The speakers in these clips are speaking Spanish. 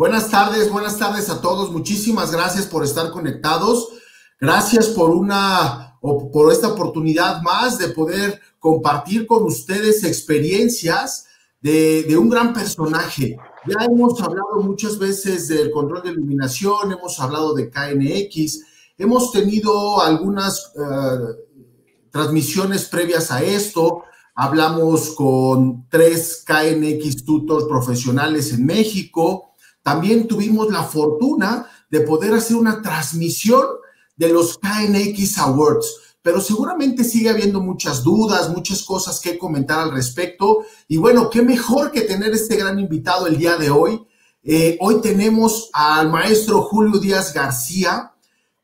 Buenas tardes, buenas tardes a todos. Muchísimas gracias por estar conectados. Gracias por una o por esta oportunidad más de poder compartir con ustedes experiencias de, de, un gran personaje. Ya hemos hablado muchas veces del control de iluminación, hemos hablado de KNX, hemos tenido algunas uh, transmisiones previas a esto. Hablamos con tres KNX tutors profesionales en México también tuvimos la fortuna de poder hacer una transmisión de los KNX Awards, pero seguramente sigue habiendo muchas dudas, muchas cosas que comentar al respecto. Y bueno, qué mejor que tener este gran invitado el día de hoy. Eh, hoy tenemos al maestro Julio Díaz García,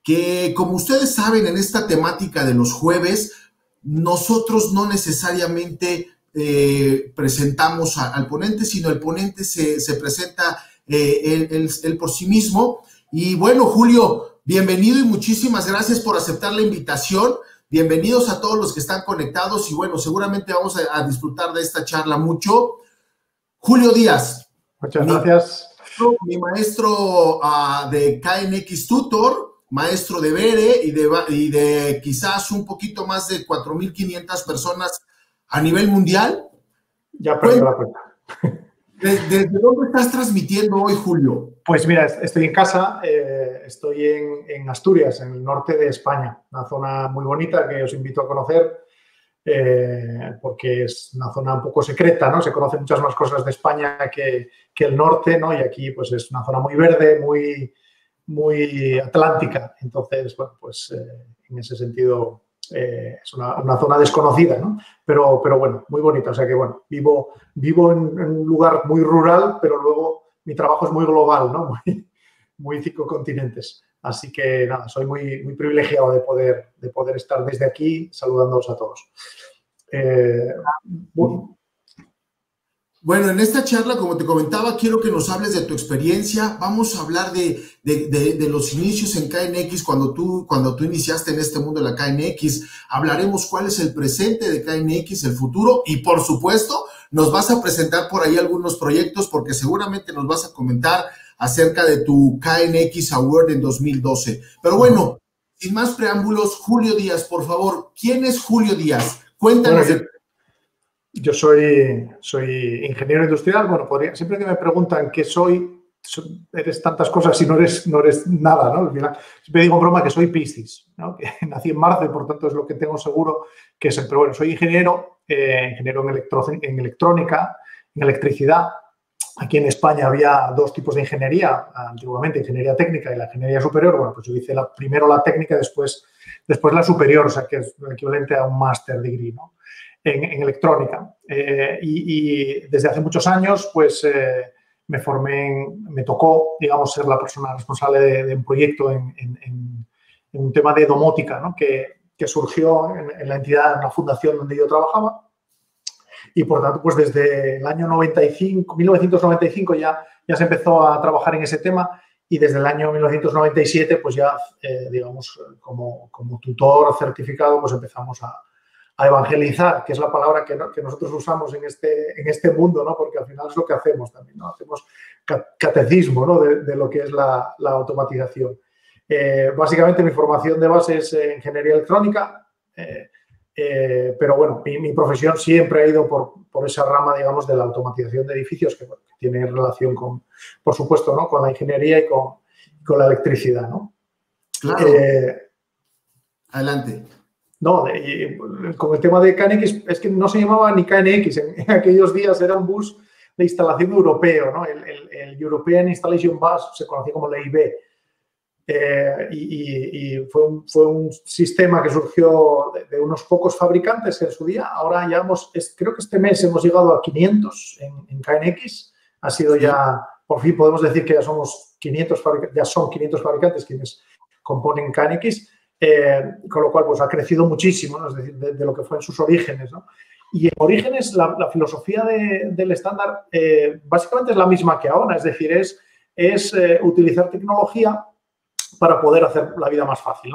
que como ustedes saben en esta temática de los jueves, nosotros no necesariamente eh, presentamos al ponente, sino el ponente se, se presenta eh, él, por sí mismo. Y bueno, Julio, bienvenido y muchísimas gracias por aceptar la invitación. Bienvenidos a todos los que están conectados y bueno, seguramente vamos a, disfrutar de esta charla mucho. Julio Díaz. Muchas gracias. Mi maestro uh, de KNX Tutor, maestro de Bere y de, y de quizás un poquito más de 4.500 personas a nivel mundial. Ya perdí la cuenta. ¿Desde dónde estás transmitiendo hoy, Julio? Pues mira, estoy en casa, eh, estoy en, Asturias, en el norte de España, una zona muy bonita que os invito a conocer eh, porque es una zona un poco secreta, ¿no? Se conocen muchas más cosas de España que, el norte, ¿no? Y aquí pues es una zona muy verde, muy, muy atlántica. Entonces, bueno, pues eh, en ese sentido eh, es una, zona desconocida, ¿no? Pero, pero bueno, muy bonita. O sea que, bueno, vivo, vivo en, un lugar muy rural, pero luego mi trabajo es muy global, ¿no? Muy, muy cinco continentes. Así que, nada, soy muy, muy privilegiado de poder, de poder estar desde aquí saludándoos a todos. Eh, bueno, bueno, en esta charla, como te comentaba, quiero que nos hables de tu experiencia. Vamos a hablar de, los inicios en KNX, cuando tú, cuando tú iniciaste en este mundo de la KNX. Hablaremos cuál es el presente de KNX, el futuro y, por supuesto, nos vas a presentar por ahí algunos proyectos porque seguramente nos vas a comentar acerca de tu KNX Award en 2012. Pero bueno, sin más preámbulos, Julio Díaz, por favor, ¿quién es Julio Díaz? Cuéntanos de yo soy, soy ingeniero industrial. Bueno, podría, siempre que me preguntan qué soy, eres tantas cosas y no eres, no eres nada, ¿no? Al final, siempre digo en broma que soy Piscis, ¿no? Que nací en marzo y por tanto es lo que tengo seguro que es. Pero bueno, soy ingeniero, eh, ingeniero en, en electrónica, en electricidad. Aquí en España había dos tipos de ingeniería, antiguamente ingeniería técnica y la ingeniería superior. Bueno, pues yo hice la, primero la técnica, después, después la superior, o sea, que es el equivalente a un master degree, ¿no? En, electrónica. Eh, y, desde hace muchos años, pues eh, me formé, me tocó, digamos, ser la persona responsable de, un proyecto en, un tema de domótica, ¿no? que, surgió en, la entidad, en la fundación donde yo trabajaba. Y por tanto, pues desde el año 95, 1995 ya, ya se empezó a trabajar en ese tema y desde el año 1997, pues ya, eh, digamos, como, como tutor certificado, pues empezamos a, a evangelizar, que es la palabra que, nosotros usamos en este, en este mundo, ¿no? porque al final es lo que hacemos también, ¿no? hacemos catecismo ¿no? de, lo que es la, automatización. Eh, básicamente mi formación de base es ingeniería electrónica, eh, eh, pero bueno, mi, profesión siempre ha ido por, esa rama, digamos, de la automatización de edificios, que, tiene relación con, por supuesto, ¿no? con la ingeniería y con, con la electricidad. ¿no? Claro. Adelante. No, con el tema de KNX, es que no se llamaba ni KNX, en, aquellos días era un bus de instalación europeo, ¿no? el, European Installation Bus se conocía como la IB. Eh, y, fue, un, fue, un, sistema que surgió de, unos pocos fabricantes en su día. Ahora ya hemos, creo que este mes hemos llegado a 500 en, KNX. Ha sido ya, por fin podemos decir que ya somos 500 ya son 500 fabricantes quienes componen KNX. Eh, con lo cual pues ha crecido muchísimo, es decir, de, lo que fue en sus orígenes. Y en orígenes la, filosofía del estándar eh, básicamente es la misma que ahora, es decir, es, es eh, utilizar tecnología para poder hacer la vida más fácil,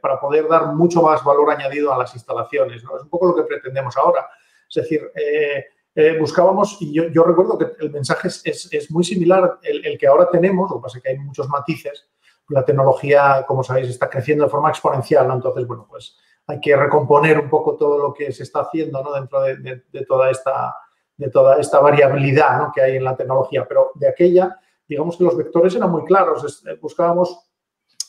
para poder dar mucho más valor añadido a las instalaciones. Es un poco lo que pretendemos ahora. Es decir, eh, buscábamos, y yo, recuerdo que el mensaje es, muy similar el, que ahora tenemos, lo que pasa es que hay muchos matices. La tecnología, como sabéis, está creciendo de forma exponencial. Entonces, bueno, pues hay que recomponer un poco todo lo que se está haciendo dentro de, toda esta, de toda esta variabilidad que hay en la tecnología. Pero de aquella, digamos que los vectores eran muy claros. Eh, buscábamos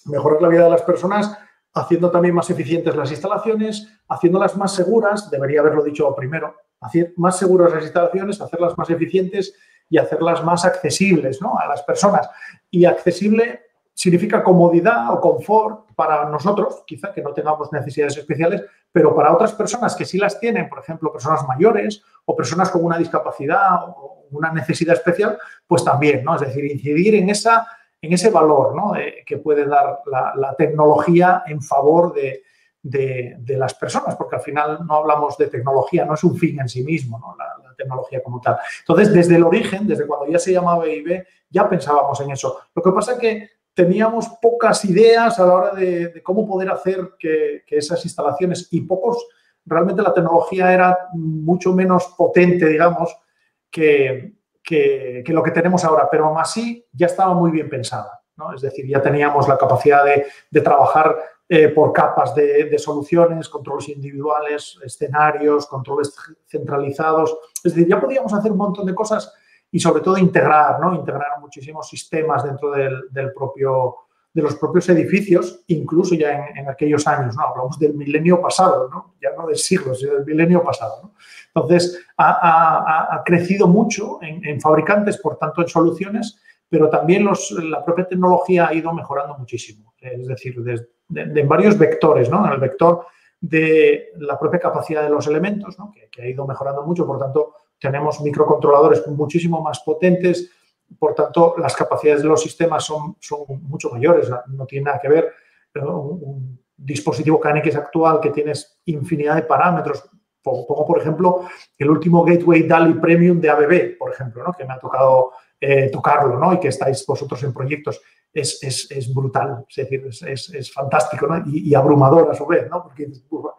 mejorar la vida de las personas haciendo también más eficientes las instalaciones, haciéndolas más seguras, debería haberlo dicho primero, hacer más seguras las instalaciones, hacerlas más eficientes y hacerlas más accesibles ¿no? a las personas. Y accesible significa comodidad o confort para nosotros, quizá que no tengamos necesidades especiales, pero para otras personas que sí las tienen, por ejemplo, personas mayores o personas con una discapacidad o una necesidad especial, pues también, ¿no? Es decir, incidir en, esa, en ese valor ¿no? Eh, que puede dar la tecnología en favor de, de, las personas, porque al final no hablamos de tecnología, no es un fin en sí mismo, ¿no? la, tecnología como tal. Entonces, desde el origen, desde cuando ya se llamaba EIB, ya pensábamos en eso. Lo que pasa es que teníamos pocas ideas a la hora de, cómo poder hacer que, esas instalaciones y pocos, realmente la tecnología era mucho menos potente, digamos, que, que, lo que tenemos ahora, pero aún así ya estaba muy bien pensada. ¿no? Es decir, ya teníamos la capacidad de, de trabajar eh, por capas de, soluciones, controles individuales, escenarios, controles centralizados. Es decir, ya podíamos hacer un montón de cosas y sobre todo integrar, ¿no? Integrar muchísimos sistemas dentro del, propio, de los propios edificios, incluso ya en, aquellos años, ¿no? Hablamos del milenio pasado, ¿no? Ya no del siglo, sino del milenio pasado, Entonces, ha, crecido mucho en, fabricantes, por tanto, en soluciones, pero también los, la propia tecnología ha ido mejorando muchísimo. Es decir, desde de, varios vectores, ¿no? En el vector de la propia capacidad de los elementos, ¿no? que, ha ido mejorando mucho, por tanto, tenemos microcontroladores muchísimo más potentes, por tanto, las capacidades de los sistemas son, son mucho mayores, no tiene nada que ver un, dispositivo KNX actual que tienes infinidad de parámetros, Pongo, por ejemplo, el último Gateway DALI Premium de ABB, por ejemplo, ¿no? que me ha tocado eh, tocarlo ¿no? y que estáis vosotros en proyectos es, brutal, es decir, es, fantástico y, abrumador a su vez, ¿no? porque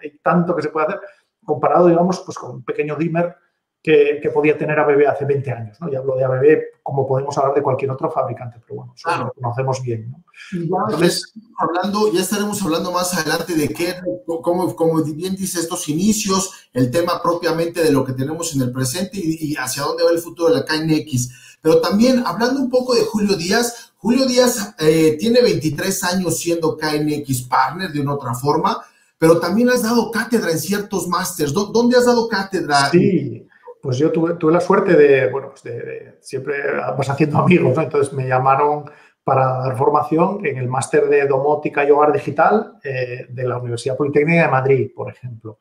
hay tanto que se puede hacer comparado, digamos, pues con un pequeño dimmer que, podía tener ABB hace 20 años. ¿no? Y hablo de ABB como podemos hablar de cualquier otro fabricante, pero bueno, eso lo conocemos bien. ¿no? Entonces, hablando, ya estaremos hablando más adelante de qué, como, como bien dice, estos inicios, el tema propiamente de lo que tenemos en el presente y, y hacia dónde va el futuro de la KNX. Pero también hablando un poco de Julio Díaz, Julio Díaz eh, tiene 23 años siendo KNX Partner de una otra forma, pero también has dado cátedra en ciertos másters. ¿Dónde has dado cátedra? Sí, pues yo tuve, la suerte de, bueno, pues de, siempre vas haciendo amigos, ¿no? Entonces me llamaron para dar formación en el máster de domótica y hogar digital eh, de la Universidad Politécnica de Madrid, por ejemplo.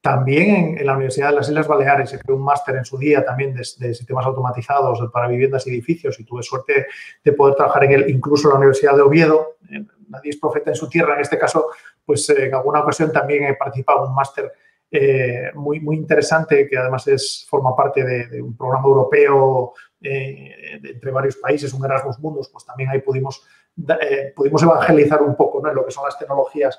También en, la Universidad de las Islas Baleares creó un máster en su día también de, sistemas automatizados para viviendas y edificios y tuve suerte de poder trabajar en él, incluso en la Universidad de Oviedo. Eh, nadie es profeta en su tierra, en este caso, pues eh, en alguna ocasión también he participado en un máster eh, muy, muy interesante que además es, forma parte de, un programa europeo entre varios países, un Erasmus Mundus, pues también ahí pudimos, pudimos evangelizar un poco ¿no? en lo que son las tecnologías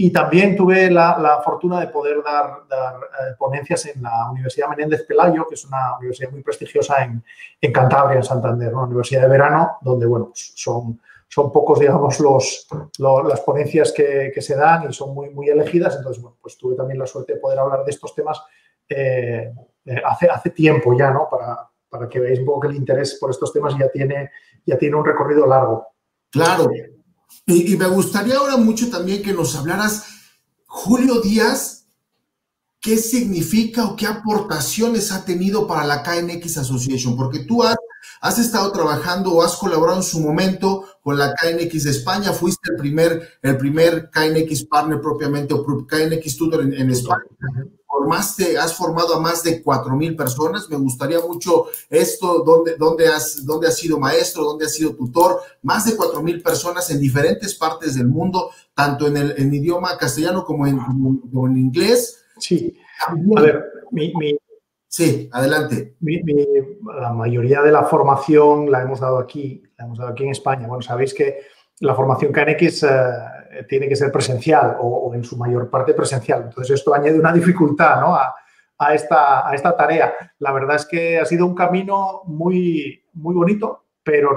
y también tuve la, fortuna de poder dar, eh, ponencias en la Universidad Menéndez Pelayo, que es una universidad muy prestigiosa en, en Cantabria, en Santander, una universidad de verano, donde bueno, pues son, son pocos, digamos, los, las ponencias que, se dan y son muy, muy elegidas. Entonces, bueno, pues tuve también la suerte de poder hablar de estos temas eh, eh, hace, hace tiempo ya, ¿no? Para, para que veáis un poco que el interés por estos temas ya tiene, ya tiene un recorrido largo. Claro, y, me gustaría ahora mucho también que nos hablaras, Julio Díaz, qué significa o qué aportaciones ha tenido para la KNX Association, porque tú has, has, estado trabajando o has colaborado en su momento con la KNX de España, fuiste el primer, el primer KNX partner propiamente, o KNX tutor en España formaste, has formado a más de cuatro mil personas. Me gustaría mucho esto, dónde, dónde, has, dónde has sido maestro, dónde has sido tutor. Más de cuatro mil personas en diferentes partes del mundo, tanto en el idioma castellano como en, en inglés. Sí. A ver, mi, Sí, adelante. la mayoría de la formación la hemos dado aquí, la hemos dado aquí en España. Bueno, sabéis que la formación KNX eh, tiene que ser presencial o, en su mayor parte presencial. Entonces esto añade una dificultad ¿no? a, esta tarea. La verdad es que ha sido un camino muy, muy bonito, pero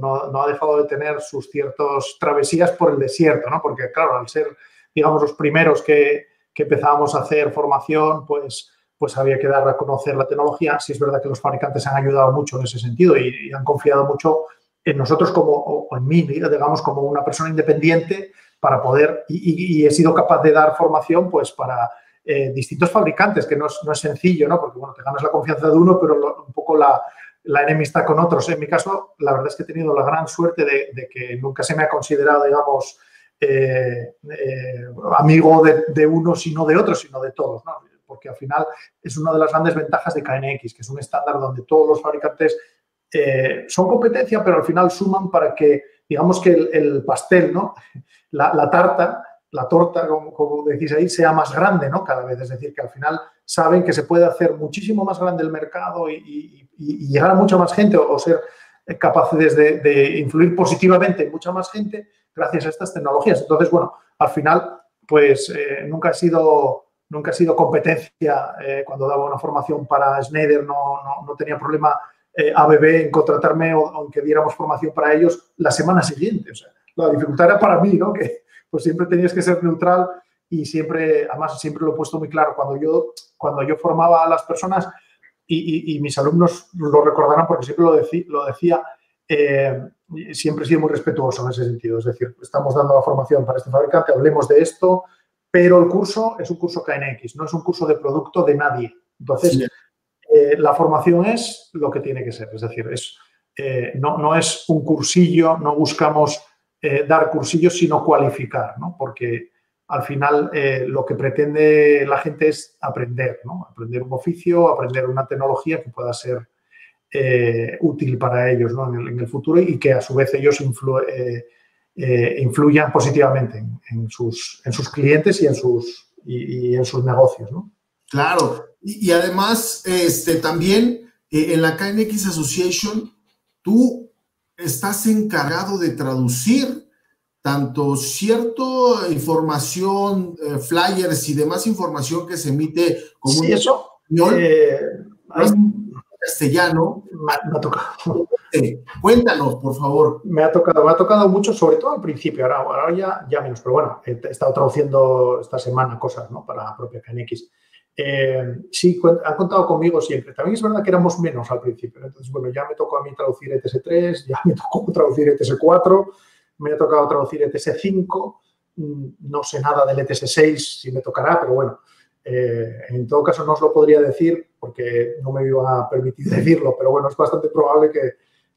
no, no, ha dejado de tener sus ciertas travesías por el desierto, ¿no? Porque, claro, al ser, digamos, los primeros que, que empezábamos a hacer formación, pues, pues había que dar a conocer la tecnología. Sí es verdad que los fabricantes han ayudado mucho en ese sentido y, han confiado mucho en nosotros como, o en mí, digamos, como una persona independiente para poder, y, he sido capaz de dar formación, pues, para eh, distintos fabricantes, que no es, no es, sencillo, ¿no? Porque, bueno, te ganas la confianza de uno, pero un poco la, la enemistad con otros. En mi caso, la verdad es que he tenido la gran suerte de, que nunca se me ha considerado, digamos, eh, eh, amigo de, uno, sino de otros, sino de todos, ¿no? Porque al final es una de las grandes ventajas de KNX, que es un estándar donde todos los fabricantes eh, son competencia, pero al final suman para que, digamos que el, pastel, ¿no? La, tarta, la torta, como, decís ahí, sea más grande, ¿no? Cada vez. Es decir, que al final saben que se puede hacer muchísimo más grande el mercado y, llegar a mucha más gente o, ser capaces de, influir positivamente en mucha más gente gracias a estas tecnologías. Entonces, bueno, al final, pues eh, nunca ha sido nunca ha sido competencia. Eh, cuando daba una formación para Schneider no, no, tenía problema eh, ABB en contratarme o, o, que diéramos formación para ellos la semana siguiente. O sea, la dificultad era para mí, ¿no? Que pues siempre tenías que ser neutral y siempre, además siempre lo he puesto muy claro, cuando yo, cuando yo formaba a las personas y, mis alumnos lo recordarán porque siempre lo, lo decía, eh, siempre he sido muy respetuoso en ese sentido. Es decir, estamos dando la formación para este fabricante, hablemos de esto, pero el curso es un curso KNX, no es un curso de producto de nadie. Entonces, eh, la formación es lo que tiene que ser. Es decir, es, eh, no, no, es un cursillo, no buscamos dar cursillos, sino cualificar, ¿no? Porque al final eh, lo que pretende la gente es aprender, ¿no? Aprender un oficio, aprender una tecnología que pueda ser eh, útil para ellos en, el, futuro y que a su vez ellos eh, influyan positivamente en, sus, en sus clientes y en sus, y, en sus negocios. Claro, y, además este, también en la KNX Association tú estás encargado de traducir tanto cierta información, eh, flyers y demás información que se emite como un eso, eh, castellano. Me, ha tocado. Eh, cuéntanos, por favor. Me ha tocado, me ha tocado mucho, sobre todo al principio, ahora, ahora ya, ya menos, pero bueno, he estado traduciendo esta semana cosas ¿no? para la propia KNX. sí, han contado conmigo siempre. También es verdad que éramos menos al principio. Entonces, bueno, ya me tocó a mí traducir ETS3, ya me tocó traducir ETS4 me ha tocado traducir ETS5, mm, no sé nada del ETS6 si me tocará, pero bueno, eh, en todo caso no os lo podría decir porque no me iba a permitir decirlo, pero bueno, es bastante probable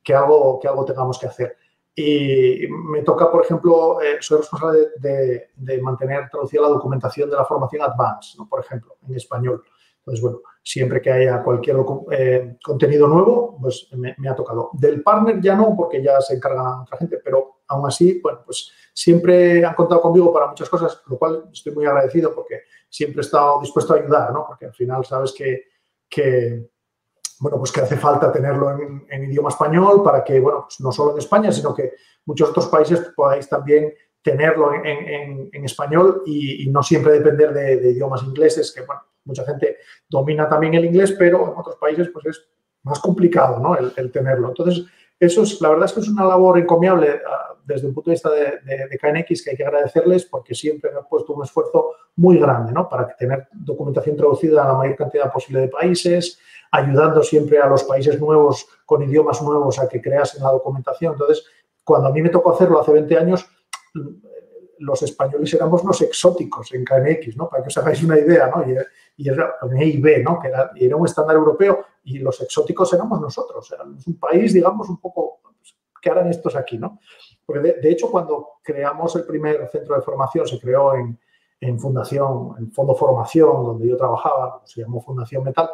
que, algo, que algo tengamos que hacer. Y me toca, por ejemplo, eh, soy responsable de, mantener traducida la documentación de la formación Advance, ¿no? por ejemplo, en español. Entonces, bueno, siempre que haya cualquier eh, contenido nuevo, pues me, me, ha tocado. Del partner ya no, porque ya se encarga otra gente, pero aún así, bueno, pues siempre han contado conmigo para muchas cosas, lo cual estoy muy agradecido porque siempre he estado dispuesto a ayudar, ¿no? Porque al final sabes que, bueno, pues que hace falta tenerlo en, idioma español para que, bueno, pues no solo en España, sino que muchos otros países podáis también tenerlo en, español y, no siempre depender de, idiomas ingleses, que, mucha gente domina también el inglés, pero en otros países, pues es más complicado, ¿no? El, el tenerlo. Entonces, eso es, la verdad es que es una labor encomiable ah, desde un punto de vista de, de, KNX que hay que agradecerles porque siempre han puesto un esfuerzo muy grande ¿no? para tener documentación traducida a la mayor cantidad posible de países, ayudando siempre a los países nuevos con idiomas nuevos a que creasen la documentación. Entonces, cuando a mí me tocó hacerlo hace 20 años, los españoles éramos los exóticos en KNX, ¿no? Para que os hagáis una idea, ¿no? Y, era un EIB, ¿no? Que era, era, un estándar europeo y los exóticos éramos nosotros. Éramos un país, digamos, un poco, pues, ¿qué harán estos aquí, no? Porque de, hecho, cuando creamos el primer centro de formación, se creó en, en Fundación, en Fondo Formación, donde yo trabajaba, se llamó Fundación Metal,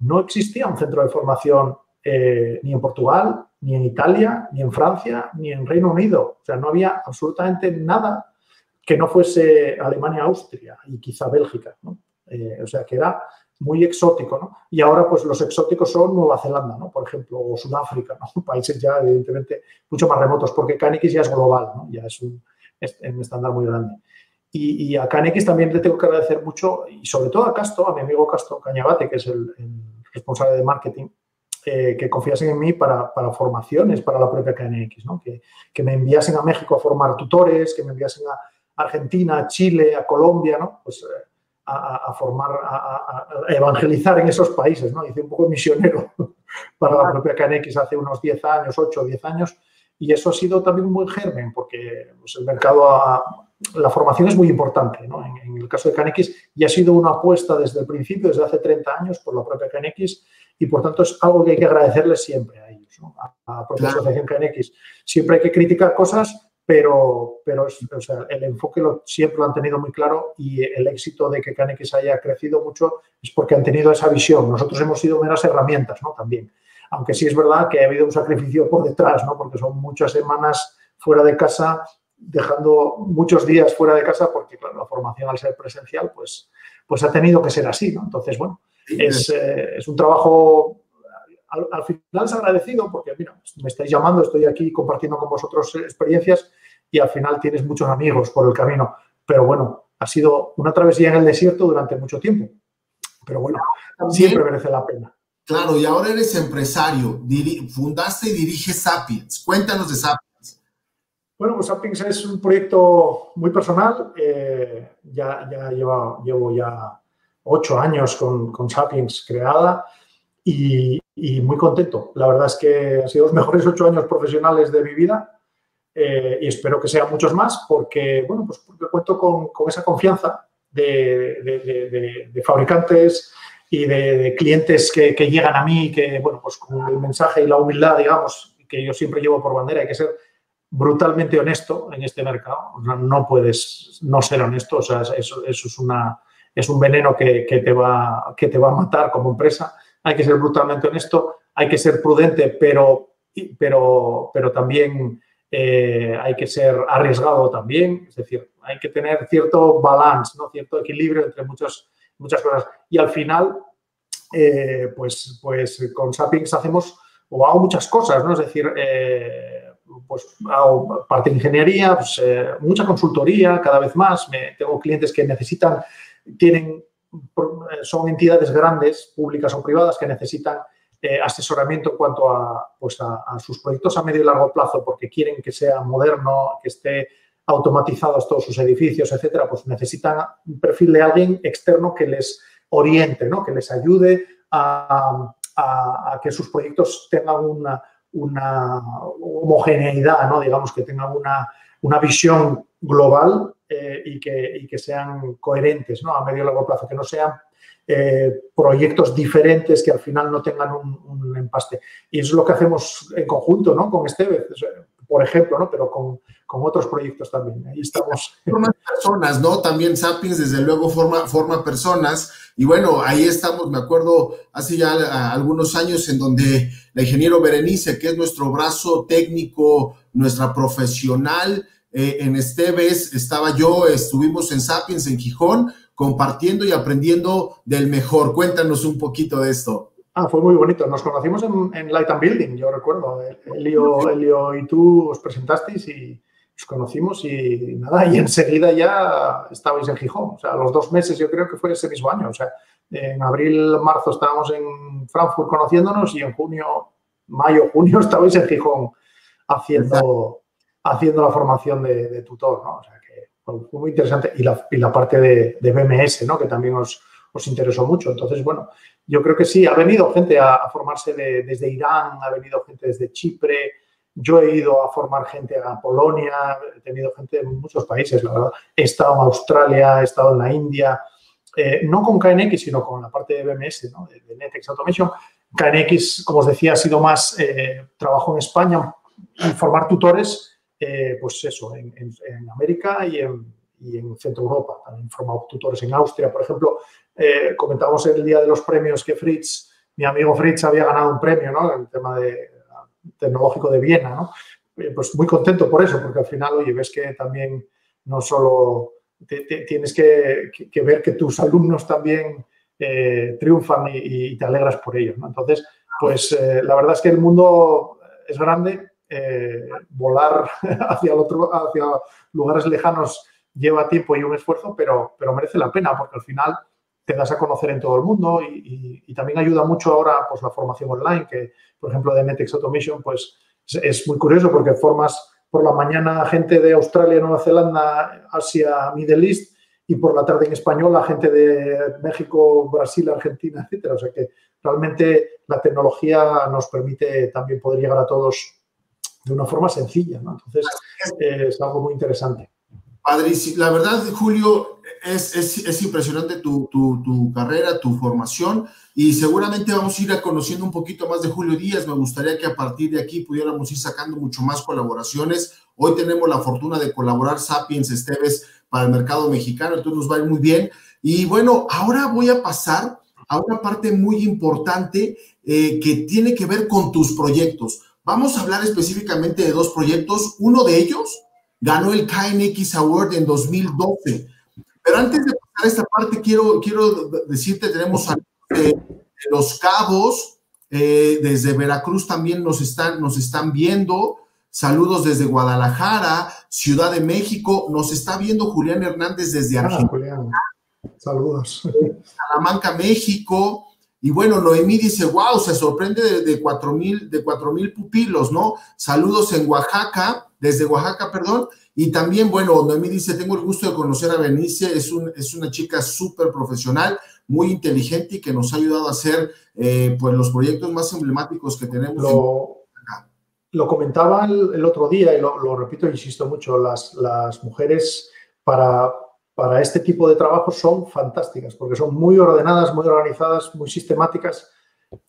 no existía un centro de formación eh, ni en Portugal, ni en Italia, ni en Francia, ni en Reino Unido. O sea, no había absolutamente nada que no fuese Alemania, Austria y quizá Bélgica. ¿no? Eh, o sea, que era muy exótico, ¿no? Y ahora, pues los exóticos son Nueva Zelanda, ¿no? Por ejemplo, o Sudáfrica, ¿no? Países ya, evidentemente, mucho más remotos, porque KNX ya es global, ¿no? Ya es un, es un estándar muy grande. Y, a KNX también le tengo que agradecer mucho, y sobre todo a Casto, a mi amigo Casto Cañabate, que es el, responsable de marketing, eh, que confiasen en mí para, formaciones para la propia KNX, ¿no? que, que, me enviasen a México a formar tutores, que me enviasen a Argentina, a Chile, a Colombia, ¿no? pues, eh, a, formar, a, evangelizar en esos países. ¿no? Hice un poco misionero para la propia KNX hace unos 10 años, 8 o 10 años, y eso ha sido también un buen germen, porque pues, el mercado, la formación es muy importante. ¿no? En, el caso de KNX, y ha sido una apuesta desde el principio, desde hace 30 años, por la propia KNX, y por tanto es algo que hay que agradecerles siempre a ellos, ¿no? a, la propia asociación KNX. Siempre hay que criticar cosas, pero, pero el enfoque lo, siempre lo han tenido muy claro y el éxito de que KNX haya crecido mucho es porque han tenido esa visión. Nosotros hemos sido meras herramientas, ¿no? También aunque sí es verdad que ha habido un sacrificio por detrás, ¿no? porque son muchas semanas fuera de casa, dejando muchos días fuera de casa, porque claro, la formación al ser presencial, pues, pues ha tenido que ser así. ¿no? Entonces, bueno, es, eh, es un trabajo al, final es agradecido porque, mira, me estáis llamando, estoy aquí compartiendo con vosotros experiencias y al final tienes muchos amigos por el camino. Pero bueno, ha sido una travesía en el desierto durante mucho tiempo. Pero bueno, siempre merece la pena. Claro, y ahora eres empresario, fundaste y diriges Sapiens. Cuéntanos de Sapiens. Bueno, pues Sapiens es un proyecto muy personal. Eh, ya, ya llevo ya ocho años con, con Sapiens creada y, muy contento. La verdad es que han sido los mejores ocho años profesionales de mi vida eh, y espero que sean muchos más porque, bueno, pues porque cuento con, con esa confianza de, de, de fabricantes, y de, clientes que, llegan a mí, que, bueno, pues con el mensaje y la humildad, digamos, que yo siempre llevo por bandera, hay que ser brutalmente honesto en este mercado. No, puedes no ser honesto, o sea, eso, es, una, es un veneno que, te va, que te va a matar como empresa. Hay que ser brutalmente honesto, hay que ser prudente, pero, pero, pero también eh, hay que ser arriesgado también. Es decir, hay que tener cierto balance, ¿no? cierto equilibrio entre muchos muchas cosas. Y al final, eh, pues, pues con Sapiens hacemos o hago muchas cosas, ¿no? Es decir, eh, pues hago parte de ingeniería, pues, mucha consultoría cada vez más. Me, tengo clientes que necesitan, tienen, son entidades grandes, públicas o privadas, que necesitan asesoramiento en cuanto a, pues a, sus proyectos a medio y largo plazo porque quieren que sea moderno, que esté automatizados todos sus edificios, etcétera, pues necesitan un perfil de alguien externo que les oriente, ¿no? que les ayude a, que sus proyectos tengan una, homogeneidad, ¿no? digamos, que tengan una, visión global eh, y, que, que, sean coherentes ¿no? a medio y largo plazo, que no sean eh, proyectos diferentes que al final no tengan un, empaste. Y eso es lo que hacemos en conjunto ¿no? con Estevez por ejemplo, ¿no? Pero con, otros proyectos también. Ahí estamos. Forma personas, ¿no? También Sapiens, desde luego, forma, forma personas. Y bueno, ahí estamos, me acuerdo, hace ya algunos años en donde la ingeniero Berenice, que es nuestro brazo técnico, nuestra profesional eh, en Esteves, estaba yo, estuvimos en Sapiens, en Gijón, compartiendo y aprendiendo del mejor. Cuéntanos un poquito de esto. Ah, fue muy bonito. Nos conocimos en, Light and Building, yo recuerdo. Elio, Elio y tú os presentasteis y os conocimos y nada, y enseguida ya estabais en Gijón. O sea, los dos meses yo creo que fue ese mismo año. O sea, en abril, marzo estábamos en Frankfurt conociéndonos y en junio, mayo, junio estabais en Gijón haciendo, haciendo la formación de, tutor, ¿no? O sea, que fue muy interesante. Y la, y la parte de, de BMS, ¿no? Que también os, os interesó mucho. Entonces, bueno, yo creo que sí, ha venido gente a, formarse desde Irán, ha venido gente desde Chipre, yo he ido a formar gente a Polonia, he tenido gente de muchos países, la verdad. He estado en Australia, he estado en la India, eh, no con KNX, sino con la parte de BMS, ¿no? de, Netex Automation. KNX, como os decía, ha sido más eh, trabajo en España y formar tutores, eh, pues eso, en, América y en, y en Centro Europa. También formado tutores en Austria, por ejemplo. Eh, comentamos el día de los premios que Fritz, mi amigo Fritz, había ganado un premio, ¿no? En el tema de, tecnológico de Viena, ¿no? Eh, pues muy contento por eso, porque al final, oye, ves que también no solo tienes que, ver que tus alumnos también eh, triunfan y, te alegras por ellos, ¿no? Entonces, pues la verdad es que el mundo es grande, volar hacia, el otro, hacia lugares lejanos lleva tiempo y un esfuerzo, pero, pero merece la pena porque al final te das a conocer en todo el mundo y, también ayuda mucho ahora pues, la formación online, que por ejemplo de Netex Automation, pues es, muy curioso porque formas por la mañana gente de Australia, Nueva Zelanda, Asia, Middle East y por la tarde en español a gente de México, Brasil, Argentina, etcétera. O sea que realmente la tecnología nos permite también poder llegar a todos de una forma sencilla. Entonces, es algo muy interesante. Padre, la verdad, Julio, es, es, impresionante tu, tu, tu, carrera, tu formación y seguramente vamos a ir conociendo un poquito más de Julio Díaz. Me gustaría que a partir de aquí pudiéramos ir sacando mucho más colaboraciones. Hoy tenemos la fortuna de colaborar Sapiens Esteves para el mercado mexicano, entonces nos va a ir muy bien. Y bueno, ahora voy a pasar a una parte muy importante eh, que tiene que ver con tus proyectos. Vamos a hablar específicamente de dos proyectos. Uno de ellos ganó el KNX Award en 2012. Pero antes de pasar a esta parte, quiero, quiero decirte, tenemos a Los Cabos, eh, desde Veracruz también nos están, nos están viendo. Saludos desde Guadalajara, Ciudad de México. Nos está viendo Julián Hernández desde Argentina. Saludos. Salamanca, México. Y bueno, Noemí dice, wow, se sorprende de, cuatro mil, de cuatro mil pupilos, ¿no? Saludos en Oaxaca, desde Oaxaca, perdón. Y también, bueno, Noemí dice, tengo el gusto de conocer a Benice, es, un, es una chica súper profesional, muy inteligente y que nos ha ayudado a hacer eh, pues los proyectos más emblemáticos que tenemos. Lo, lo comentaba el, otro día y lo, lo, repito, insisto mucho, las mujeres para, para este tipo de trabajos son fantásticas, porque son muy ordenadas, muy organizadas, muy sistemáticas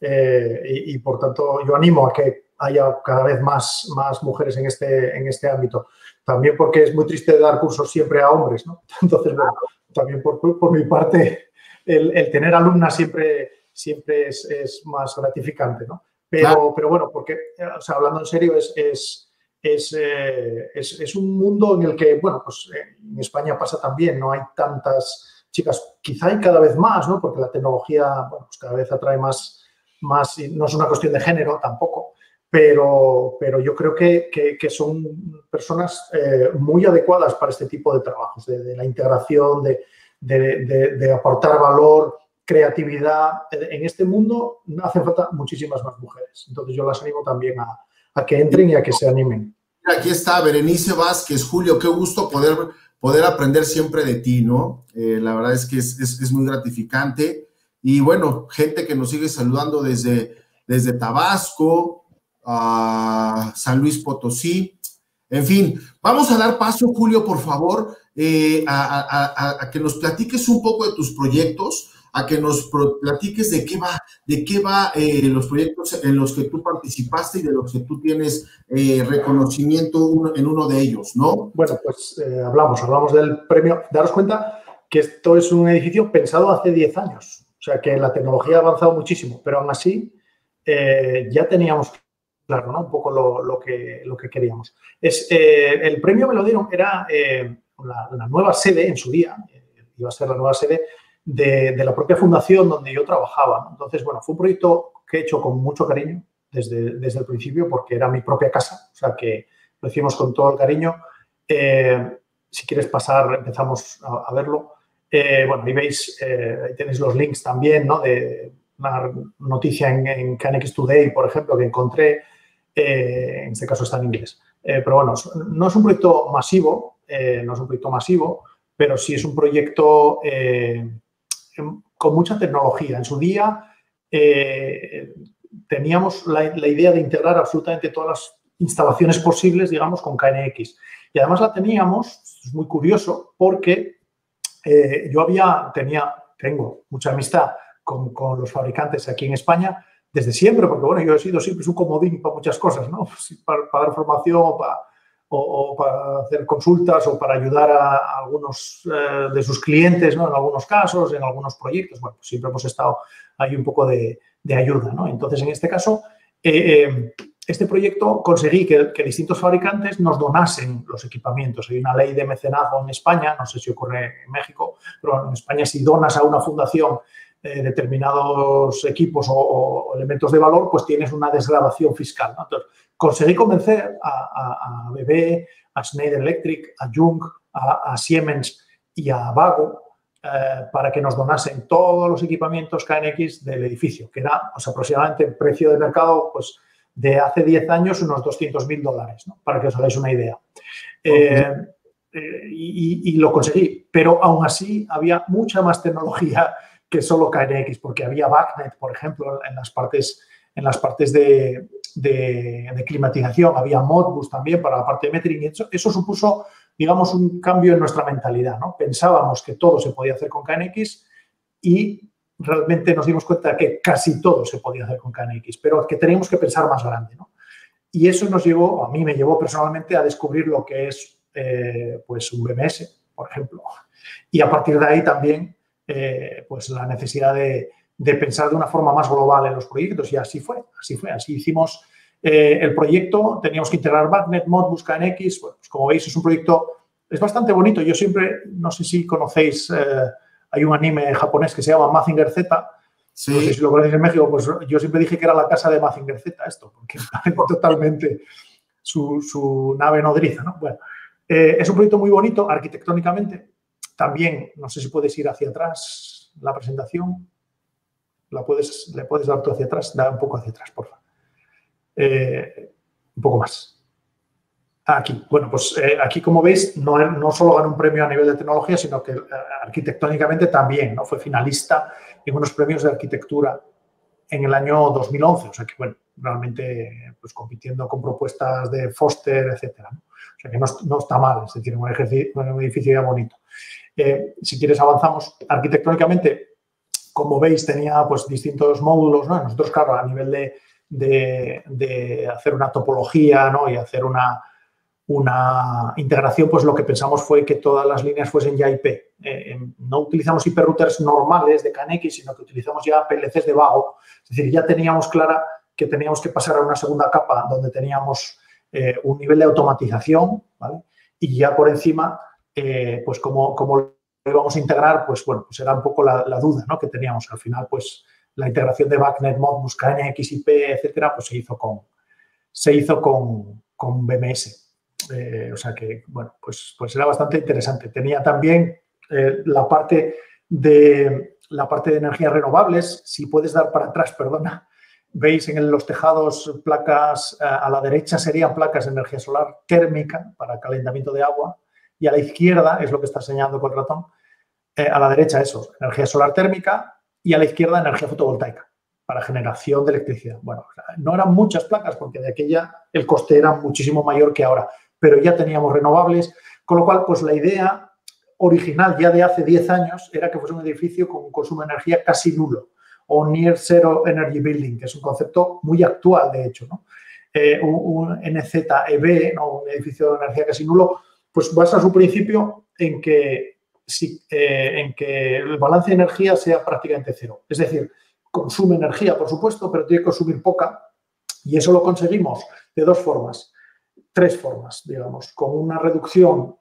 eh, y, por tanto yo animo a que haya cada vez más, más mujeres en este, en este ámbito. También porque es muy triste dar cursos siempre a hombres, ¿no? Entonces, bueno, también por, por mi parte, el, el, tener alumnas siempre, siempre es, es más gratificante, ¿no? Pero, pero bueno, porque, o sea, hablando en serio, es, es eh, es, es, un mundo en el que, bueno, pues eh, en España pasa también, no hay tantas chicas, quizá hay cada vez más, ¿no? Porque la tecnología, bueno, pues cada vez atrae más, más, no es una cuestión de género tampoco, pero, pero yo creo que, que, son personas eh, muy adecuadas para este tipo de trabajos, de, la integración, de, de, de, aportar valor, creatividad. En este mundo hacen falta muchísimas más mujeres. Entonces yo las animo también a, a que entren y a que se animen. Aquí está Berenice Vázquez, Julio, qué gusto poder, poder aprender siempre de ti, ¿no? Eh, la verdad es que es, muy gratificante. Y bueno, gente que nos sigue saludando desde, desde Tabasco, a San Luis Potosí. En fin, vamos a dar paso, Julio, por favor, eh, a, que nos platiques un poco de tus proyectos a que nos platiques de qué va, de qué va eh, los proyectos en los que tú participaste y de los que tú tienes eh, reconocimiento en uno de ellos, ¿no? Bueno, pues eh, hablamos, hablamos del premio. Daros cuenta que esto es un edificio pensado hace 10 años, o sea que la tecnología ha avanzado muchísimo, pero aún así ya teníamos claro, ¿no? Un poco lo, que, lo que queríamos. Es, el premio me lo dieron, era la, la, nueva sede en su día, iba a ser la nueva sede de, la propia fundación donde yo trabajaba. Entonces, bueno, fue un proyecto que he hecho con mucho cariño desde, desde el principio porque era mi propia casa, o sea que lo hicimos con todo el cariño. Eh, si quieres pasar, empezamos a, verlo. Eh, bueno, ahí veis, eh, ahí tenéis los links también, ¿no? De una noticia en, en Today, por ejemplo, que encontré, en este caso está en inglés. pero bueno, no es un proyecto masivo, no es un proyecto masivo, pero sí es un proyecto con mucha tecnología. En su día eh, teníamos la, idea de integrar absolutamente todas las instalaciones posibles, digamos, con KNX. Y además la teníamos, es muy curioso, porque eh, yo había, tenía, tengo mucha amistad con, los fabricantes aquí en España desde siempre, porque bueno, yo he sido siempre un comodín para muchas cosas, ¿no? Para dar formación, para o, para hacer consultas o para ayudar a, algunos eh, de sus clientes. En algunos casos, en algunos proyectos. Bueno, pues siempre hemos estado ahí un poco de, ayuda, ¿no? Entonces, en este caso, eh, eh, este proyecto conseguí que, distintos fabricantes nos donasen los equipamientos. Hay una ley de mecenazgo en España, no sé si ocurre en México, pero en España si donas a una fundación eh, determinados equipos o, elementos de valor, pues tienes una desgrabación fiscal. Entonces, conseguí convencer a, a, BB, a Schneider Electric, a Jung, a, Siemens y a Vago eh, para que nos donasen todos los equipamientos KNX del edificio, que era pues, aproximadamente el precio de mercado pues, de hace 10 años unos 200 mil dólares, para que os hagáis una idea. Eh, y, y, lo conseguí, pero aún así había mucha más tecnología que solo KNX, porque había BACnet, por ejemplo, en las partes, en las partes de, climatización, había Modbus también para la parte de metering, y eso, eso supuso, digamos, un cambio en nuestra mentalidad. ¿no? Pensábamos que todo se podía hacer con KNX y realmente nos dimos cuenta de que casi todo se podía hacer con KNX, pero que teníamos que pensar más grande. ¿no? Y eso nos llevó, a mí me llevó personalmente a descubrir lo que es eh, pues un BMS, por ejemplo. Y a partir de ahí también eh, pues la necesidad de, pensar de una forma más global en los proyectos. Y así fue, así fue, así hicimos eh, el proyecto, teníamos que integrar Bagnet, Mod, en X, pues como veis es un proyecto, es bastante bonito, yo siempre, no sé si conocéis, eh, hay un anime japonés que se llama Mazinger Z, Sí. No sé si lo conocéis en México, pues yo siempre dije que era la casa de Mazinger Z esto, porque totalmente su, su, nave nodriza, ¿no? Bueno, es un proyecto muy bonito arquitectónicamente, también, no sé si puedes ir hacia atrás la presentación. La puedes, le puedes dar tú hacia atrás. Da un poco hacia atrás, por favor. Eh, un poco más. Aquí, bueno, pues eh, aquí como veis, no, no solo ganó un premio a nivel de tecnología, sino que eh, arquitectónicamente también, ¿no? Fue finalista en unos premios de arquitectura en el año 2011, o sea que, bueno, realmente pues compitiendo con propuestas de Foster, etcétera. O sea que no, está mal, es decir, un, un edificio ya bonito si quieres, avanzamos arquitectónicamente. Como veis, tenía pues distintos módulos. ¿no? Nosotros, claro, a nivel de, hacer una topología y hacer una, una integración, pues lo que pensamos fue que todas las líneas fuesen ya IP. Eh, no utilizamos IP routers normales de KNX, sino que utilizamos ya PLCs de vago. Es decir, ya teníamos clara que teníamos que pasar a una segunda capa donde teníamos eh, un nivel de automatización, ¿vale? Y ya por encima eh, pues como, como lo íbamos a integrar, pues bueno, pues era un poco la, duda ¿no? que teníamos. Al final, pues la integración de BACnet, Modbus, KNX, IP, etcétera, pues se hizo con, se hizo con, con BMS. Eh, o sea que, bueno, pues, pues era bastante interesante. Tenía también eh, la parte de la parte de energías renovables. Si puedes dar para atrás, perdona, veis en los tejados placas a la derecha serían placas de energía solar térmica para calentamiento de agua y a la izquierda, es lo que está señalando con el ratón, eh, a la derecha eso, energía solar térmica y a la izquierda energía fotovoltaica para generación de electricidad. Bueno, no eran muchas placas porque de aquella el coste era muchísimo mayor que ahora, pero ya teníamos renovables, con lo cual pues la idea original ya de hace 10 años era que fuese un edificio con un consumo de energía casi nulo o Near Zero Energy Building, que es un concepto muy actual de hecho. Eh, un, NZEB, un edificio de energía casi nulo, pues basa su principio en que, eh, en que el balance de energía sea prácticamente cero. Es decir, consume energía, por supuesto, pero tiene que consumir poca. Y eso lo conseguimos de dos formas, tres formas, digamos, con una reducción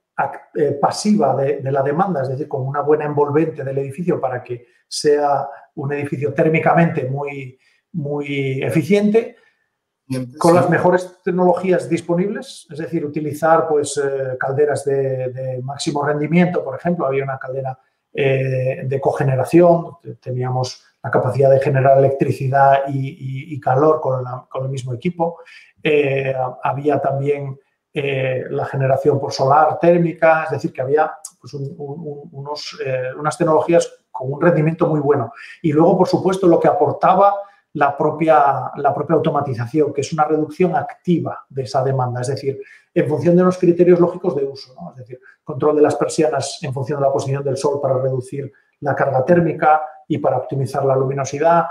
eh, pasiva de, de, la demanda, es decir, con una buena envolvente del edificio para que sea un edificio térmicamente muy, muy eficiente con las mejores tecnologías disponibles, es decir, utilizar pues, eh, calderas de, máximo rendimiento, por ejemplo, había una caldera eh, de cogeneración, teníamos la capacidad de generar electricidad y, calor con, el mismo equipo, eh, había también la generación por solar térmica, es decir, que había pues, unos, unas tecnologías con un rendimiento muy bueno. Y luego, por supuesto, lo que aportaba la propia, la propia automatización, que es una reducción activa de esa demanda, es decir, en función de unos criterios lógicos de uso, es decir, control de las persianas en función de la posición del sol para reducir la carga térmica y para optimizar la luminosidad,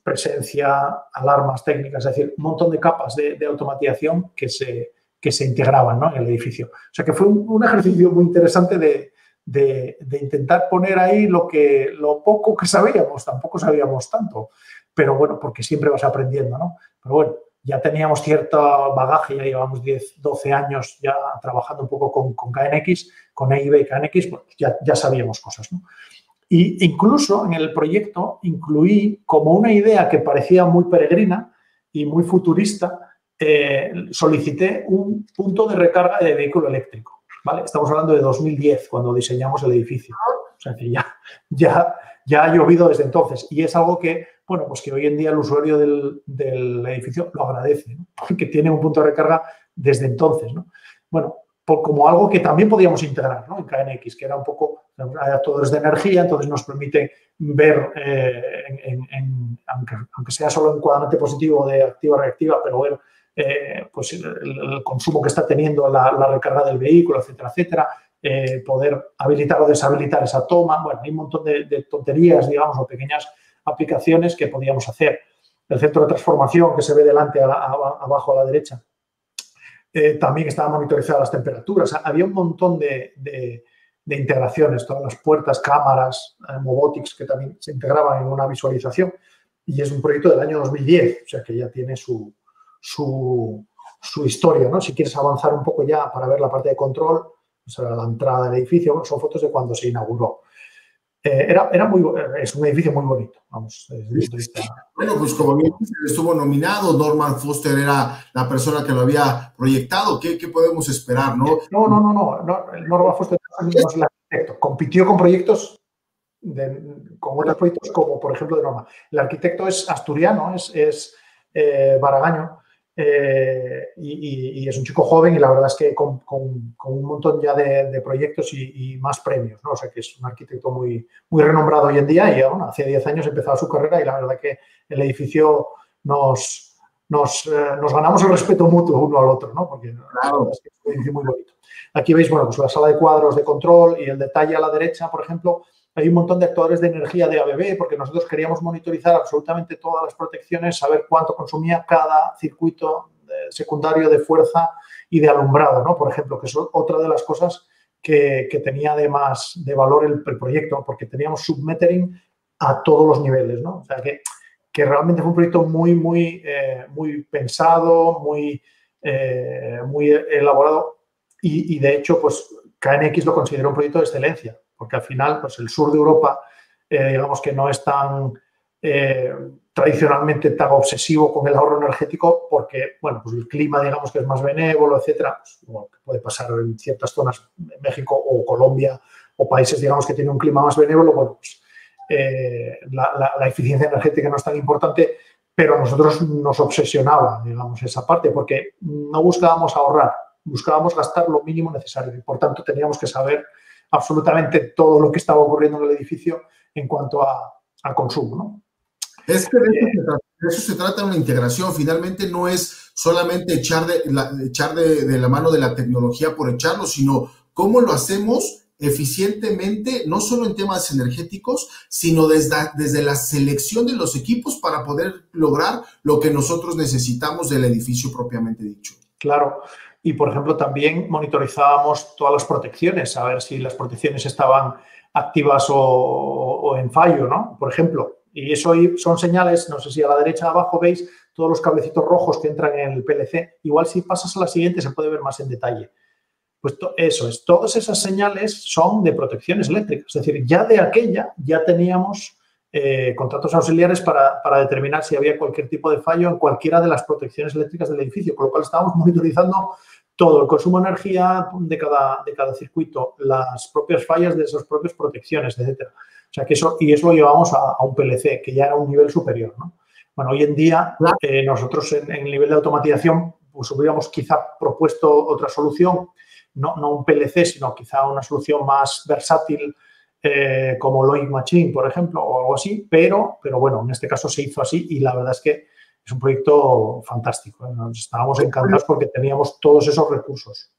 presencia, alarmas técnicas, es decir, un montón de capas de, automatización que se, que se integraban en el edificio. O sea que fue un, ejercicio muy interesante de, de, intentar poner ahí lo, que, lo poco que sabíamos, tampoco sabíamos tanto pero bueno, porque siempre vas aprendiendo, ¿no? Pero bueno, ya teníamos cierto bagaje, ya llevamos 10, 12 años ya trabajando un poco con, KNX, con EIB y KNX, pues ya, ya sabíamos cosas, ¿no? Y incluso en el proyecto incluí como una idea que parecía muy peregrina y muy futurista, eh, solicité un punto de recarga de vehículo eléctrico. ¿vale? Estamos hablando de 2010, cuando diseñamos el edificio. O sea que ya, ya, ya ha llovido desde entonces. Y es algo que, bueno, pues que hoy en día el usuario del, edificio lo agradece, porque tiene un punto de recarga desde entonces. ¿no? Bueno, como algo que también podíamos integrar ¿no? en KNX, que era un poco adaptadores de energía, entonces nos permite ver, eh, aunque, sea solo en cuadrante positivo de activa-reactiva, pero ver eh, pues el, consumo que está teniendo la, recarga del vehículo, etcétera, etcétera, eh, poder habilitar o deshabilitar esa toma. Bueno, hay un montón de, tonterías, digamos, o pequeñas aplicaciones que podíamos hacer. El centro de transformación que se ve delante, abajo a la derecha, también estaba monitorizada las temperaturas. Había un montón de, de integraciones, todas las puertas, cámaras, eh, Mobotics que también se integraban en una visualización. Y es un proyecto del año 2010, o sea que ya tiene su, su, historia. ¿no? Si quieres avanzar un poco ya para ver la parte de control, pues la entrada del edificio, son fotos de cuando se inauguró. Eh, era, era muy, es un edificio muy bonito, vamos, Bueno, pues como bien estuvo nominado, Norman Foster era la persona que lo había proyectado. ¿Qué, qué podemos esperar, no? No, no, no, no. Norman Foster no es el arquitecto. Compitió con proyectos, con otros proyectos como, por ejemplo, de Norma. El arquitecto es asturiano, es, es eh, baragaño, eh, y, es un chico joven y la verdad es que con, un montón ya de, proyectos y, más premios, ¿no? O sea que es un arquitecto muy, muy renombrado hoy en día y bueno, hace 10 años empezaba su carrera y la verdad que el edificio nos, nos, eh, nos ganamos el respeto mutuo uno al otro, ¿no? Porque claro. es, un edificio muy bonito. Aquí veis, bueno, pues la sala de cuadros de control y el detalle a la derecha, por ejemplo, hay un montón de actuadores de energía de ABB porque nosotros queríamos monitorizar absolutamente todas las protecciones, saber cuánto consumía cada circuito secundario de fuerza y de alumbrado, ¿no? Por ejemplo, que es otra de las cosas que, tenía de más de valor el, proyecto, porque teníamos submetering a todos los niveles, ¿no? O sea, que, que realmente fue un proyecto muy, muy, eh, muy pensado, muy, eh, muy elaborado y, y, de hecho, pues KNX lo consideró un proyecto de excelencia porque al final, pues el sur de Europa, eh, digamos que no es tan eh, tradicionalmente tan obsesivo con el ahorro energético, porque, bueno, pues el clima, digamos que es más benévolo, etcétera, pues, puede pasar en ciertas zonas de México o Colombia o países, digamos, que tienen un clima más benévolo, bueno, pues eh, la, la, eficiencia energética no es tan importante, pero a nosotros nos obsesionaba, digamos, esa parte, porque no buscábamos ahorrar, buscábamos gastar lo mínimo necesario y, por tanto, teníamos que saber absolutamente todo lo que estaba ocurriendo en el edificio en cuanto a, consumo. ¿no? Es que de eso, se trata una integración. Finalmente no es solamente echar, de la, echar de, la mano de la tecnología por echarlo, sino cómo lo hacemos eficientemente, no solo en temas energéticos, sino desde, desde la selección de los equipos para poder lograr lo que nosotros necesitamos del edificio propiamente dicho. Claro. Y, por ejemplo, también monitorizábamos todas las protecciones, a ver si las protecciones estaban activas o, en fallo, ¿no? Por ejemplo, y eso son señales, no sé si a la derecha abajo veis todos los cablecitos rojos que entran en el PLC. Igual si pasas a la siguiente se puede ver más en detalle. Pues eso es, todas esas señales son de protecciones eléctricas. Es decir, ya de aquella ya teníamos eh, contratos auxiliares para, determinar si había cualquier tipo de fallo en cualquiera de las protecciones eléctricas del edificio, con lo cual estábamos monitorizando todo, el consumo de energía de cada, de cada circuito, las propias fallas de esas propias protecciones, etcétera. O sea que eso, y eso lo llevamos a, un PLC, que ya era un nivel superior, Bueno, hoy en día eh, nosotros en, el nivel de automatización pues hubiéramos quizá propuesto otra solución, no, no un PLC, sino quizá una solución más versátil, eh, como Logic Machine, por ejemplo, o algo así, pero, pero bueno, en este caso se hizo así y la verdad es que es un proyecto fantástico. ¿eh? Nos estábamos encantados porque teníamos todos esos recursos.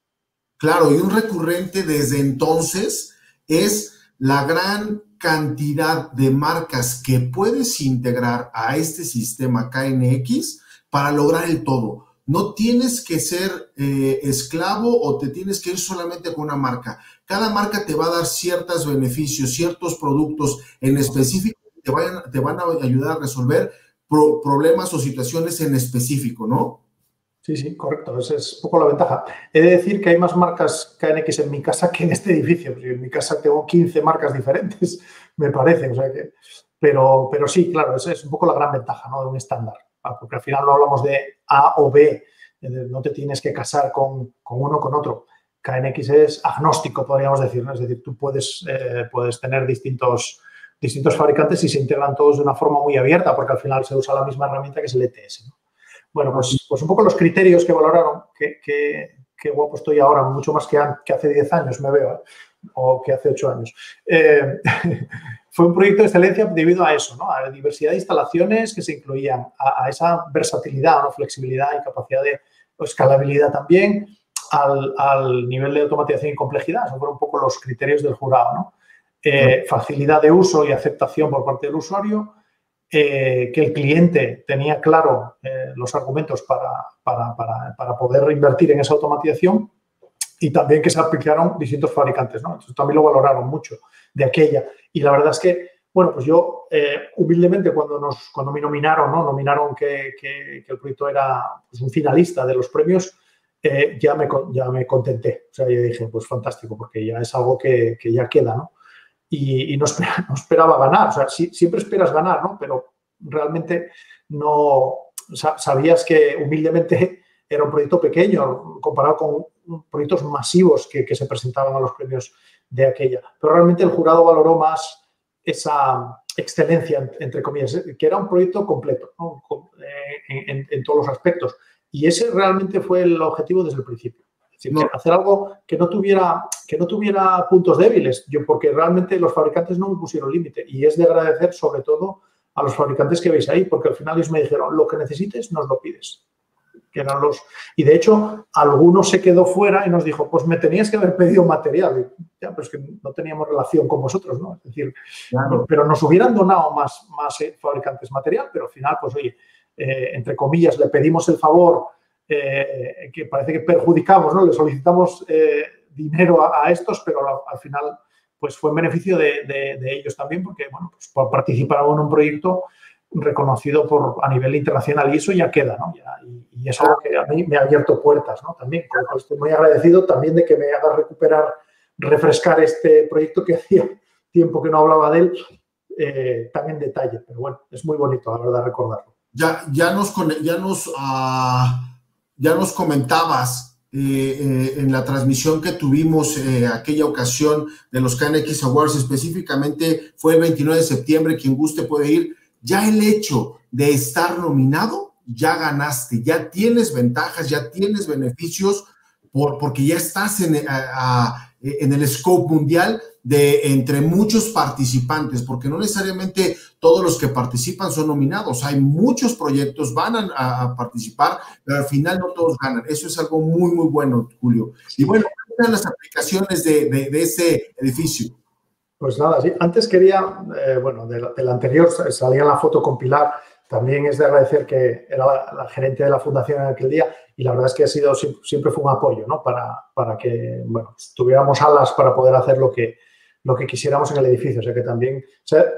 Claro, y un recurrente desde entonces es la gran cantidad de marcas que puedes integrar a este sistema KNX para lograr el todo. No tienes que ser eh, esclavo o te tienes que ir solamente con una marca. Cada marca te va a dar ciertos beneficios, ciertos productos en específico que te, te van a ayudar a resolver problemas o situaciones en específico, ¿no? Sí, sí, correcto. Esa es un poco la ventaja. He de decir que hay más marcas KNX en mi casa que en este edificio. En mi casa tengo 15 marcas diferentes, me parece. O sea que, pero, pero sí, claro, esa es un poco la gran ventaja ¿no? de un estándar. Porque al final no hablamos de A o B. No te tienes que casar con, con uno o con otro. KNX es agnóstico, podríamos decir. Es decir, tú puedes, eh, puedes tener distintos, distintos fabricantes y se integran todos de una forma muy abierta, porque al final se usa la misma herramienta que es el ETS. Bueno, pues, pues un poco los criterios que valoraron, que, guapo estoy ahora, mucho más que, que hace 10 años me veo, ¿eh? o que hace 8 años. Eh, fue un proyecto de excelencia debido a eso, ¿no? a la diversidad de instalaciones que se incluían, a, esa versatilidad, ¿no? flexibilidad y capacidad de escalabilidad también, al, nivel de automatización y complejidad. Esos fueron un poco los criterios del jurado. ¿no? Eh, facilidad de uso y aceptación por parte del usuario, eh, que el cliente tenía claro eh, los argumentos para, para, poder invertir en esa automatización y también que se aplicaron distintos fabricantes. ¿no? Entonces, también lo valoraron mucho de aquella. Y la verdad es que, bueno, pues yo humildemente cuando, nos, cuando me nominaron, ¿no? nominaron que, que, el proyecto era pues, un finalista de los premios, ya, me, ya me contenté. O sea, yo dije, pues fantástico, porque ya es algo que, que ya queda, ¿no? Y, no, esperaba, ganar. O sea, siempre esperas ganar, ¿no? Pero realmente no sabías que humildemente era un proyecto pequeño comparado con proyectos masivos que, se presentaban a los premios de aquella. Pero realmente el jurado valoró más esa excelencia, entre comillas, que era un proyecto completo eh, en todos los aspectos. Y ese realmente fue el objetivo desde el principio hacer algo que no, tuviera, que no tuviera puntos débiles, yo, porque realmente los fabricantes no me pusieron límite. Y es de agradecer sobre todo a los fabricantes que veis ahí, porque al final ellos me dijeron, lo que necesites, nos lo pides. Que eran los... Y de hecho, alguno se quedó fuera y nos dijo, pues me tenías que haber pedido material. ya, pero es que no teníamos relación con vosotros, ¿no? Es decir, pero nos hubieran donado más, más eh, fabricantes material, pero al final, pues oye, eh, entre comillas, le pedimos el favor eh, que parece que perjudicamos, ¿no? Le solicitamos eh, dinero a, estos, pero al, final pues fue en beneficio de, ellos también, porque bueno, pues participaron en un proyecto reconocido por, a nivel internacional y eso ya queda, ¿no? y, es algo que a mí me ha abierto puertas, ¿no? También, estoy muy agradecido también de que me haga recuperar, refrescar este proyecto que hacía tiempo que no hablaba de él, eh, en detalle, pero bueno, es muy bonito, la verdad, recordarlo. Ya, ya nos, ya nos uh ya nos comentabas eh, eh, en la transmisión que tuvimos eh, aquella ocasión de los KNX Awards, específicamente fue el 29 de septiembre, quien guste puede ir, ya el hecho de estar nominado, ya ganaste, ya tienes ventajas, ya tienes beneficios, por, porque ya estás en, en el scope mundial de entre muchos participantes, porque no necesariamente todos los que participan son nominados. Hay muchos proyectos, van a, participar, pero al final no todos ganan. Eso es algo muy, muy bueno, Julio. Y bueno, ¿cuáles son las aplicaciones de, de, ese edificio? Pues nada, sí. Antes quería, eh, bueno, del, anterior salía la foto con Pilar. También es de agradecer que era la, gerente de la fundación en aquel día y la verdad es que ha sido siempre fue un apoyo, ¿no? Para, para que, bueno, tuviéramos alas para poder hacer lo que, lo que quisiéramos en el edificio. O sea que también,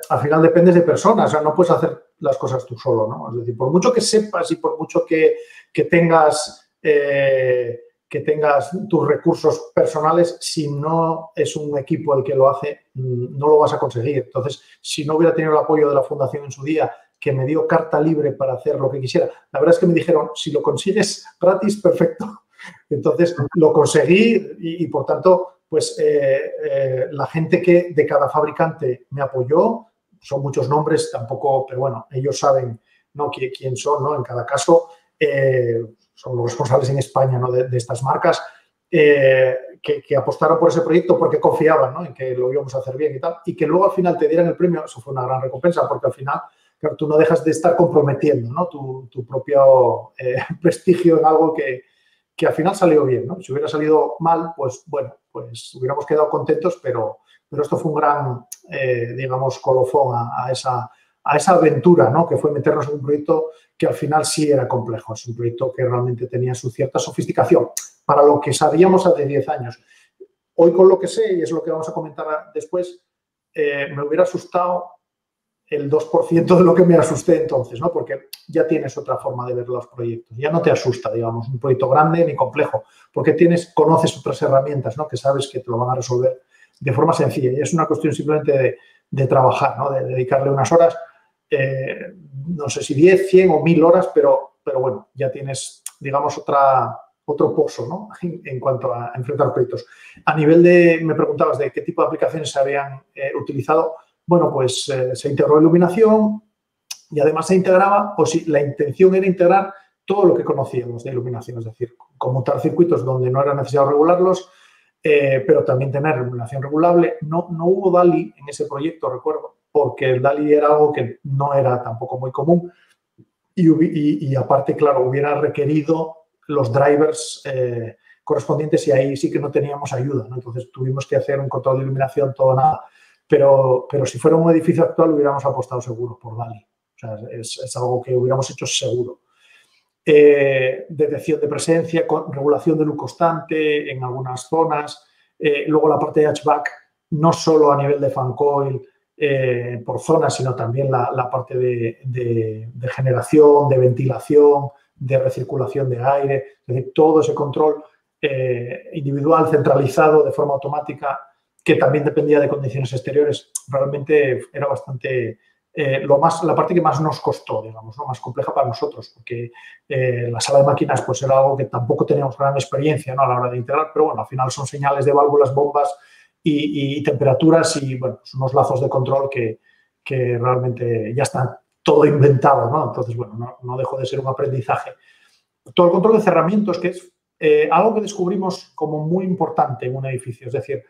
al final dependes de personas, o sea, no puedes hacer las cosas tú solo, ¿no? Es decir, por mucho que sepas y por mucho que, tengas, eh, que tengas tus recursos personales, si no es un equipo el que lo hace, mm, no lo vas a conseguir. Entonces, si no hubiera tenido el apoyo de la fundación en su día, que me dio carta libre para hacer lo que quisiera, la verdad es que me dijeron, si lo consigues gratis, perfecto. Entonces, lo conseguí y por tanto, pues eh, eh, la gente que de cada fabricante me apoyó, son muchos nombres, tampoco, pero bueno, ellos saben ¿no? quién, son, ¿no? En cada caso, eh, son los responsables en España ¿no? de, estas marcas, que, apostaron por ese proyecto porque confiaban ¿no? en que lo íbamos a hacer bien y tal, y que luego al final te dieran el premio, eso fue una gran recompensa, porque al final tú no dejas de estar comprometiendo ¿no? tu, tu propio prestigio en algo que, que al final salió bien, ¿no? Si hubiera salido mal, pues bueno, pues hubiéramos quedado contentos, pero, pero esto fue un gran, eh, digamos, colofón a, esa, a esa aventura, ¿no? Que fue meternos en un proyecto que al final sí era complejo, es un proyecto que realmente tenía su cierta sofisticación para lo que sabíamos hace 10 años. Hoy con lo que sé, y es lo que vamos a comentar después, eh, me hubiera asustado el 2% de lo que me asusté entonces, ¿no? Porque ya tienes otra forma de ver los proyectos. Ya no te asusta, digamos, un proyecto grande ni complejo, porque tienes, conoces otras herramientas, ¿no? Que sabes que te lo van a resolver de forma sencilla. Y es una cuestión simplemente de, trabajar, ¿no? De, dedicarle unas horas, eh, no sé si 10, 100 o 1000 horas, pero, pero bueno, ya tienes, digamos, otra, otro pozo, ¿no? En, cuanto a enfrentar proyectos. A nivel de, me preguntabas de qué tipo de aplicaciones se habían eh, utilizado bueno, pues eh, se integró iluminación y además se integraba, o si la intención era integrar todo lo que conocíamos de iluminación, es decir, conmutar circuitos donde no era necesario regularlos, eh, pero también tener iluminación regulable. No, no hubo DALI en ese proyecto, recuerdo, porque el DALI era algo que no era tampoco muy común y, aparte, claro, hubiera requerido los drivers eh, correspondientes y ahí sí que no teníamos ayuda. Entonces tuvimos que hacer un control de iluminación, todo nada. Pero, pero si fuera un edificio actual hubiéramos apostado seguro por DALI. O sea, es, algo que hubiéramos hecho seguro. Eh, detección de presencia, regulación de luz constante en algunas zonas. Eh, luego la parte de hatchback, no solo a nivel de fan coil eh, por zonas, sino también la, parte de, de, generación, de ventilación, de recirculación de aire. Es decir, todo ese control individual, centralizado, de forma automática, que también dependía de condiciones exteriores, realmente era bastante eh, lo más, la parte que más nos costó, digamos, ¿no? más compleja para nosotros, porque eh, la sala de máquinas pues era algo que tampoco teníamos gran experiencia ¿no? a la hora de integrar, pero bueno, al final son señales de válvulas, bombas y, temperaturas y bueno, son unos lazos de control que, que, realmente ya están todo inventado, ¿no? Entonces, bueno, no, no dejó de ser un aprendizaje. Todo el control de cerramientos, que es eh, algo que descubrimos como muy importante en un edificio, es decir,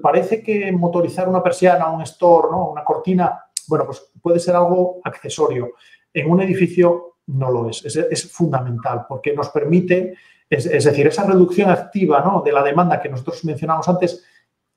parece que motorizar una persiana, un store, ¿no? una cortina, bueno, pues puede ser algo accesorio. En un edificio no lo es, es, fundamental porque nos permite, es, decir, esa reducción activa ¿no? de la demanda que nosotros mencionamos antes,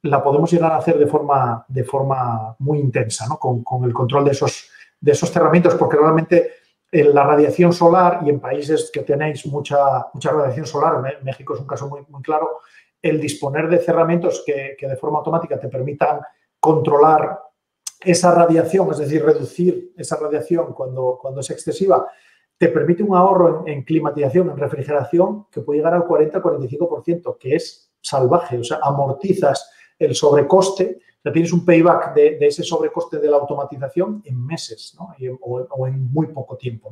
la podemos llegar a hacer de forma, de forma muy intensa, ¿no? con, el control de esos, de esos cerramientos, porque realmente en la radiación solar y en países que tenéis mucha, mucha radiación solar, México es un caso muy, muy claro, el disponer de cerramientos que, de forma automática te permitan controlar esa radiación, es decir, reducir esa radiación cuando, cuando es excesiva, te permite un ahorro en, climatización, en refrigeración, que puede llegar al 40-45%, que es salvaje, o sea, amortizas el sobrecoste o tienes un payback de, ese sobrecoste de la automatización en meses o, en muy poco tiempo.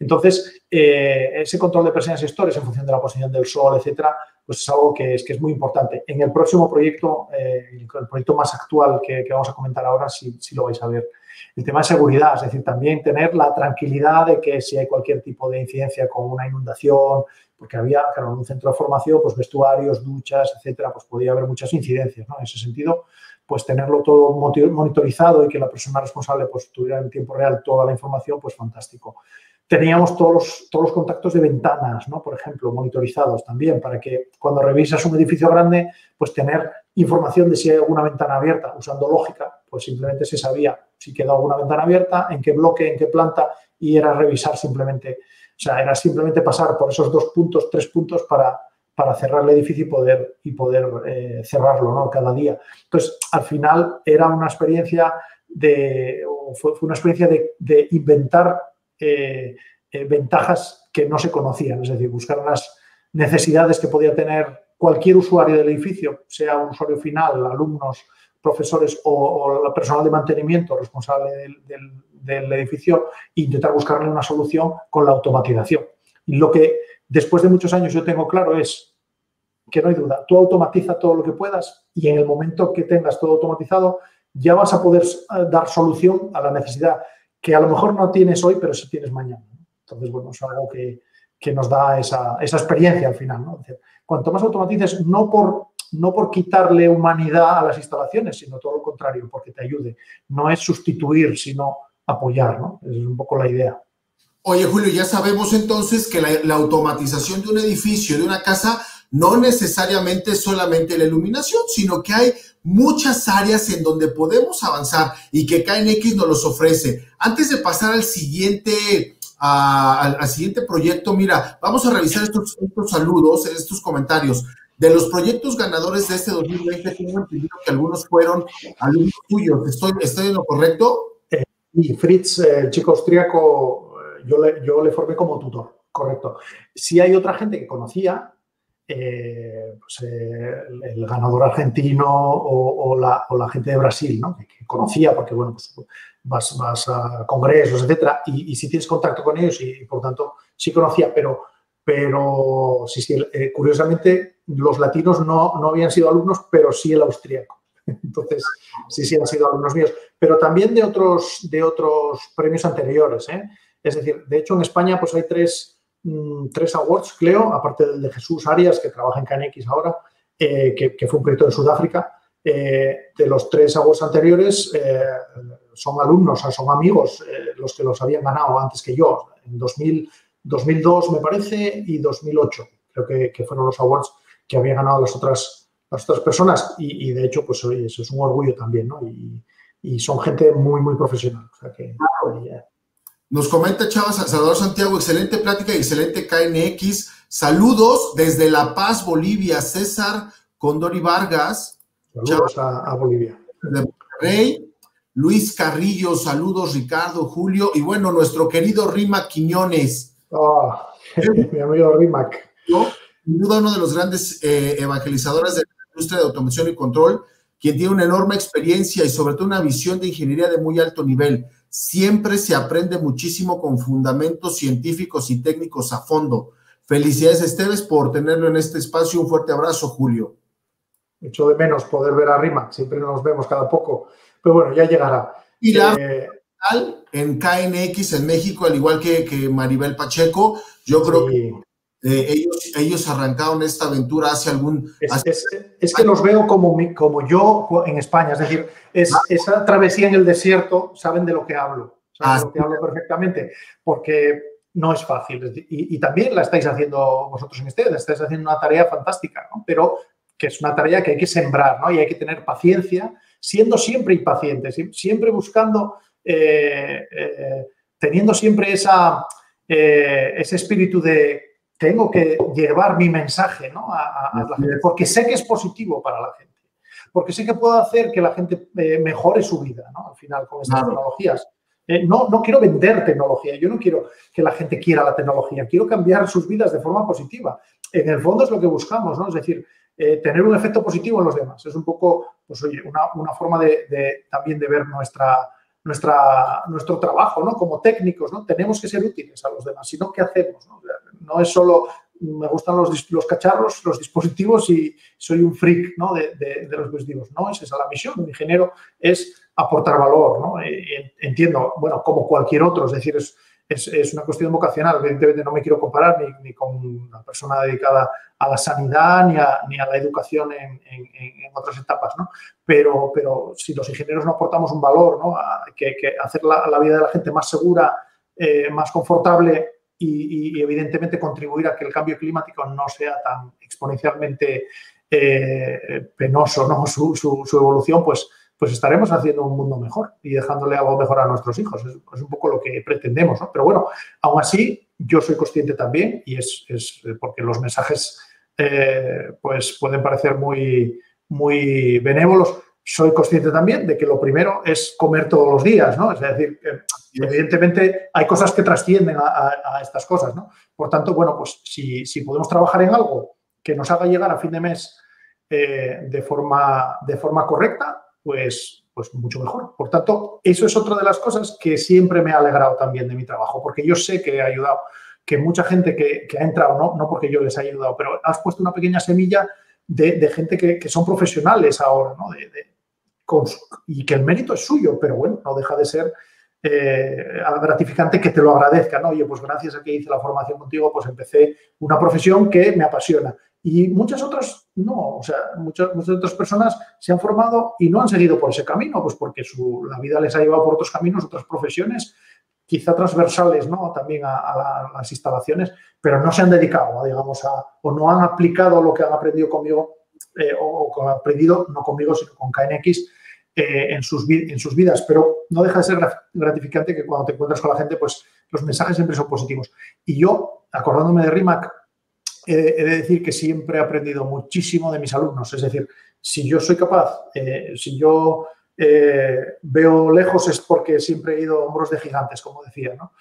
Entonces, eh, ese control de presencias gestores en función de la posición del sol, etcétera, pues es algo que es, que es muy importante. En el próximo proyecto, eh, el, proyecto más actual que, vamos a comentar ahora, sí, sí lo vais a ver. El tema de seguridad, es decir, también tener la tranquilidad de que si hay cualquier tipo de incidencia con una inundación, porque había, claro, en un centro de formación, pues vestuarios, duchas, etcétera, pues podía haber muchas incidencias. En ese sentido, pues tenerlo todo monitorizado y que la persona responsable pues tuviera en tiempo real toda la información, pues fantástico. Teníamos todos los, todos los contactos de ventanas, ¿no? Por ejemplo, monitorizados también, para que cuando revisas un edificio grande, pues tener información de si hay alguna ventana abierta. Usando lógica, pues simplemente se sabía si quedó alguna ventana abierta, en qué bloque, en qué planta, y era revisar simplemente, o sea, era simplemente pasar por esos dos puntos, tres puntos para, para cerrar el edificio y poder, y poder eh, cerrarlo ¿no? cada día. Entonces, al final era una experiencia de, fue, una experiencia de, inventar eh, eh, ventajas que no se conocían, es decir, buscar las necesidades que podía tener cualquier usuario del edificio, sea un usuario final, alumnos, profesores o, o personal de mantenimiento responsable del, edificio, e intentar buscarle una solución con la automatización. Lo que después de muchos años yo tengo claro es que no hay duda, tú automatiza todo lo que puedas y en el momento que tengas todo automatizado ya vas a poder eh, dar solución a la necesidad que a lo mejor no tienes hoy, pero sí tienes mañana. Entonces, bueno, es algo que, nos da esa, experiencia al final. cuanto más automatices, no por, no por quitarle humanidad a las instalaciones, sino todo lo contrario, porque te ayude. No es sustituir, sino apoyar. ¿no? Esa es un poco la idea. Oye, Julio, ya sabemos entonces que la, automatización de un edificio, de una casa, no necesariamente es solamente la iluminación, sino que hay muchas áreas en donde podemos avanzar y que KNX nos los ofrece. Antes de pasar al siguiente, al, siguiente proyecto, mira, vamos a revisar estos, saludos, estos comentarios. De los proyectos ganadores de este 2020, tengo entendido que algunos fueron alumnos tuyos. ¿Estoy, estoy en lo correcto? Y Fritz, el chico austríaco, yo le, yo le formé como tutor, correcto. Si hay otra gente que conocía, eh, pues, eh, el ganador argentino o, la, gente de Brasil, ¿no? que, conocía, porque bueno, pues, vas, a congresos, etcétera, y, si tienes contacto con ellos, y, por tanto sí conocía, pero, pero eh, curiosamente los latinos no, no habían sido alumnos, pero sí el austríaco. Entonces, sí, sí han sido alumnos míos, pero también de otros, de otros premios anteriores. Es decir, de hecho en España pues hay tres Mm, tres awards, creo, aparte del de Jesús Arias, que trabaja en KNX ahora, eh, que, fue un proyecto en Sudáfrica. Eh, de los tres awards anteriores eh, son alumnos, son amigos los que los habían ganado antes que yo, en 2000, 2002 me parece y 2008, creo que, fueron los awards que habían ganado las otras, las otras personas y, de hecho, pues eso es un orgullo también, ¿no? Y, son gente muy, muy profesional. O sea que, nos comenta Chava Salvador Santiago, excelente plática y excelente KNX. Saludos desde La Paz, Bolivia. César Condori Vargas. Saludos a, Bolivia. De Rey. Luis Carrillo, saludos Ricardo, Julio y bueno, nuestro querido Rimac Quiñones. Oh, mi amigo Rimac. Sin duda uno de los grandes eh, evangelizadores de la industria de automación y control, quien tiene una enorme experiencia y sobre todo una visión de ingeniería de muy alto nivel Siempre se aprende muchísimo con fundamentos científicos y técnicos a fondo. Felicidades, Esteves, por tenerlo en este espacio. Un fuerte abrazo, Julio. Echo de menos poder ver a Rima. Siempre nos vemos cada poco. Pero bueno, ya llegará. Y la eh, en KNX en México, al igual que, que Maribel Pacheco, yo creo que eh, ellos, ellos arrancaron esta aventura hace algún... Es, que los veo como, como yo en España, es decir, es, ah. esa travesía en el desierto, saben de lo que hablo, saben de lo que hablo perfectamente, porque no es fácil. Y, también la estáis haciendo vosotros en este, estáis haciendo una tarea fantástica, ¿no? pero que es una tarea que hay que sembrar ¿no? y hay que tener paciencia, siendo siempre impacientes, siempre buscando, eh, eh, teniendo siempre esa, ese espíritu de tengo que llevar mi mensaje a, la gente, porque sé que es positivo para la gente, porque sé que puedo hacer que la gente eh, mejore su vida, ¿no? Al final, con estas tecnologías. Eh, no, no quiero vender tecnología, yo no quiero que la gente quiera la tecnología, quiero cambiar sus vidas de forma positiva. En el fondo es lo que buscamos, ¿no? Es decir, eh, tener un efecto positivo en los demás. Es un poco, pues oye, una, forma de, también de ver nuestra, nuestra, nuestro trabajo, ¿no? Como técnicos, ¿no? Tenemos que ser útiles a los demás, sino ¿qué hacemos? ¿no? no es solo me gustan los, los, cacharros, los dispositivos y soy un freak ¿no? de, los dispositivos. No, esa es la misión. Un ingeniero es aportar valor. ¿no? Entiendo, bueno, como cualquier otro, es decir, es, es, una cuestión vocacional. Evidentemente no me quiero comparar ni, con una persona dedicada a la sanidad ni a, ni a la educación en, en, otras etapas. ¿no? Pero, pero si los ingenieros no aportamos un valor, ¿no? que, que hacer la, la, vida de la gente más segura, eh, más confortable, y, evidentemente contribuir a que el cambio climático no sea tan exponencialmente eh, penoso, ¿no? Su, su, evolución, pues, pues estaremos haciendo un mundo mejor y dejándole algo mejor a nuestros hijos. Es, un poco lo que pretendemos, ¿no? Pero bueno, aún así, yo soy consciente también, y es, es porque los mensajes eh, pues pueden parecer muy, muy benévolos, soy consciente también de que lo primero es comer todos los días, ¿no? Es decir, evidentemente hay cosas que trascienden a, estas cosas, ¿no? Por tanto, bueno, pues si, podemos trabajar en algo que nos haga llegar a fin de mes eh, de, forma, de forma correcta, pues, pues mucho mejor. Por tanto, eso es otra de las cosas que siempre me ha alegrado también de mi trabajo, porque yo sé que he ayudado, que mucha gente que, ha entrado, no, no porque yo les haya ayudado, pero has puesto una pequeña semilla de, gente que, son profesionales ahora, ¿no? y que el mérito es suyo, pero bueno, no deja de ser eh, gratificante que te lo agradezca, ¿no? Oye, pues gracias a que hice la formación contigo, pues empecé una profesión que me apasiona. Y muchas otras no, o sea, muchas, muchas otras personas se han formado y no han seguido por ese camino, pues porque su, la vida les ha llevado por otros caminos, otras profesiones, quizá transversales, ¿no? También a, las instalaciones, pero no se han dedicado, digamos, a, o no han aplicado lo que han aprendido conmigo eh, o, aprendido, no conmigo, sino con KNX, eh, en, sus, en sus vidas, pero no deja de ser gratificante que cuando te encuentras con la gente, pues los mensajes siempre son positivos. Y yo, acordándome de RIMAC, he de decir que siempre he aprendido muchísimo de mis alumnos. Es decir, si yo soy capaz, eh, si yo veo lejos es porque siempre he ido a hombros de gigantes, como decía, ¿no?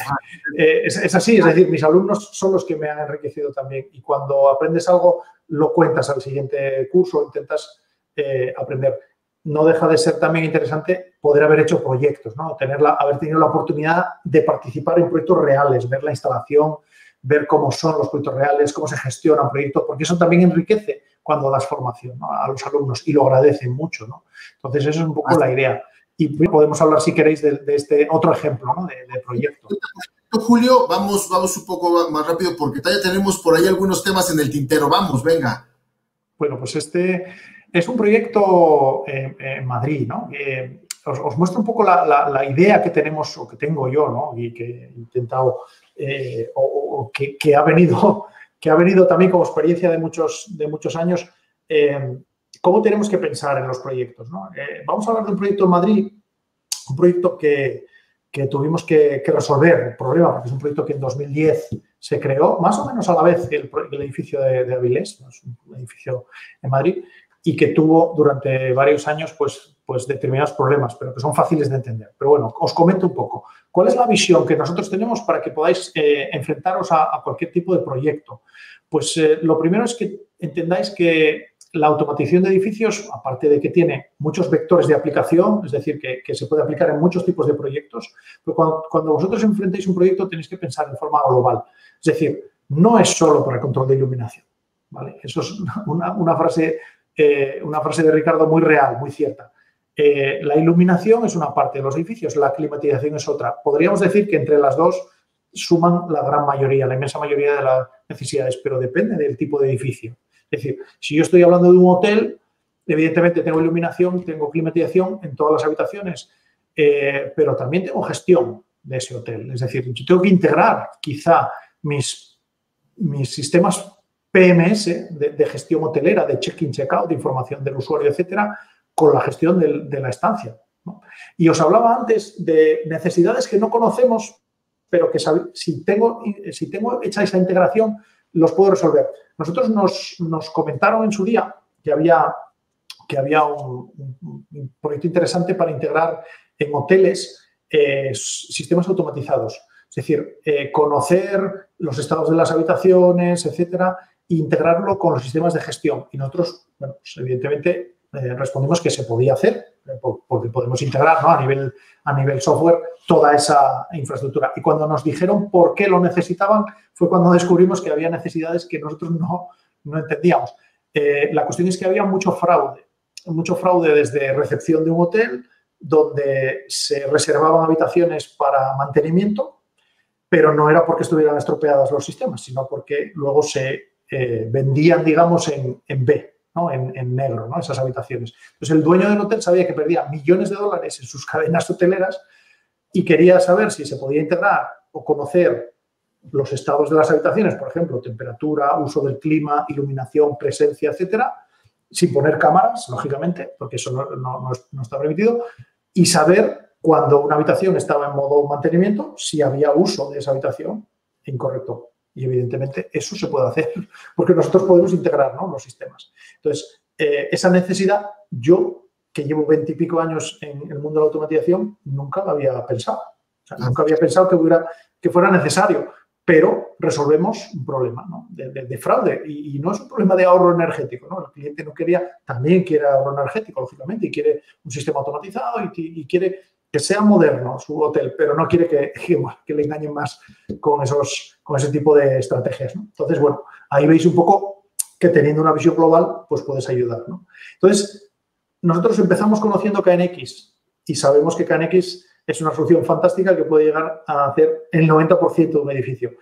Ah, es, es, así, es decir, mis alumnos son los que me han enriquecido también y cuando aprendes algo lo cuentas al siguiente curso, intentas aprender no deja de ser también interesante poder haber hecho proyectos, ¿no? Tener haber tenido la oportunidad de participar en proyectos reales, ver la instalación, ver cómo son los proyectos reales, cómo se gestionan proyectos, porque eso también enriquece cuando das formación a los alumnos y lo agradecen mucho, ¿no? Entonces, eso es un poco la idea. Y podemos hablar, si queréis, de, este otro ejemplo ¿no? de, de, proyecto. Julio, vamos, vamos un poco más rápido porque todavía tenemos por ahí algunos temas en el tintero. Vamos, venga. Bueno, pues este, es un proyecto en Madrid, ¿no? os, muestro un poco la, idea que tenemos o que tengo yo, ¿no? Y que he intentado, eh, o, que, ha venido, que ha venido también como experiencia de muchos, de muchos años. Eh, ¿Cómo tenemos que pensar en los proyectos? ¿no? Eh, vamos a hablar de un proyecto en Madrid, un proyecto que, tuvimos que, resolver el problema, porque es un proyecto que en 2010 se creó, más o menos a la vez que el, edificio de, de Avilés, es un edificio en Madrid, y que tuvo durante varios años pues, pues determinados problemas, pero que son fáciles de entender. Pero bueno, os comento un poco. ¿Cuál es la visión que nosotros tenemos para que podáis eh, enfrentaros a, cualquier tipo de proyecto? Pues eh, lo primero es que entendáis que la automatización de edificios, aparte de que tiene muchos vectores de aplicación, es decir, que, se puede aplicar en muchos tipos de proyectos, pero cuando, cuando, vosotros enfrentáis un proyecto tenéis que pensar de forma global. Es decir, no es solo para el control de iluminación. ¿vale? Eso es una, una frase eh, una frase de Ricardo muy real, muy cierta. Eh, la iluminación es una parte de los edificios, la climatización es otra. Podríamos decir que entre las dos suman la gran mayoría, la inmensa mayoría de las necesidades, pero depende del tipo de edificio. Es decir, si yo estoy hablando de un hotel, evidentemente tengo iluminación, tengo climatización en todas las habitaciones, eh, pero también tengo gestión de ese hotel. Es decir, yo tengo que integrar quizá mis, mis sistemas PMS de, gestión hotelera, de check-in, check-out, de información del usuario, etcétera, con la gestión de, la estancia. Y os hablaba antes de necesidades que no conocemos, pero que si tengo, hecha esa integración, los puedo resolver. Nosotros nos, comentaron en su día que había, que había un, proyecto interesante para integrar en hoteles eh, sistemas automatizados. Es decir, eh, conocer los estados de las habitaciones, etcétera, integrarlo con los sistemas de gestión. Y nosotros, bueno, pues evidentemente eh, respondimos que se podía hacer, eh, porque podemos integrar a, nivel, a nivel software toda esa infraestructura. Y cuando nos dijeron por qué lo necesitaban, fue cuando descubrimos que había necesidades que nosotros no, no entendíamos. Eh, la cuestión es que había mucho fraude, mucho fraude desde recepción de un hotel, donde se reservaban habitaciones para mantenimiento, pero no era porque estuvieran estropeadas los sistemas, sino porque luego se eh, vendían, digamos, en, B, ¿no? en, negro, ¿no? esas habitaciones. Entonces, el dueño del hotel sabía que perdía millones de dólares en sus cadenas hoteleras y quería saber si se podía integrar o conocer los estados de las habitaciones, por ejemplo, temperatura, uso del clima, iluminación, presencia, etcétera, sin poner cámaras, lógicamente, porque eso no, no está permitido, y saber cuando una habitación estaba en modo mantenimiento, si había uso de esa habitación incorrecto. Y evidentemente eso se puede hacer porque nosotros podemos integrar los sistemas. Entonces, eh, esa necesidad, yo que llevo veintipico años en el mundo de la automatización, nunca la había pensado. nunca había pensado que, hubiera, que fuera necesario, pero resolvemos un problema de, fraude y, no es un problema de ahorro energético. El cliente no quería, también quiere ahorro energético, lógicamente, y quiere un sistema automatizado y quiere que sea moderno su hotel, pero no quiere que, que, le engañen más con, esos, con ese tipo de estrategias. Entonces, bueno, ahí veis un poco que teniendo una visión global, pues puedes ayudar. Entonces, nosotros empezamos conociendo KNX y sabemos que KNX es una solución fantástica que puede llegar a hacer el 90% de un edificio,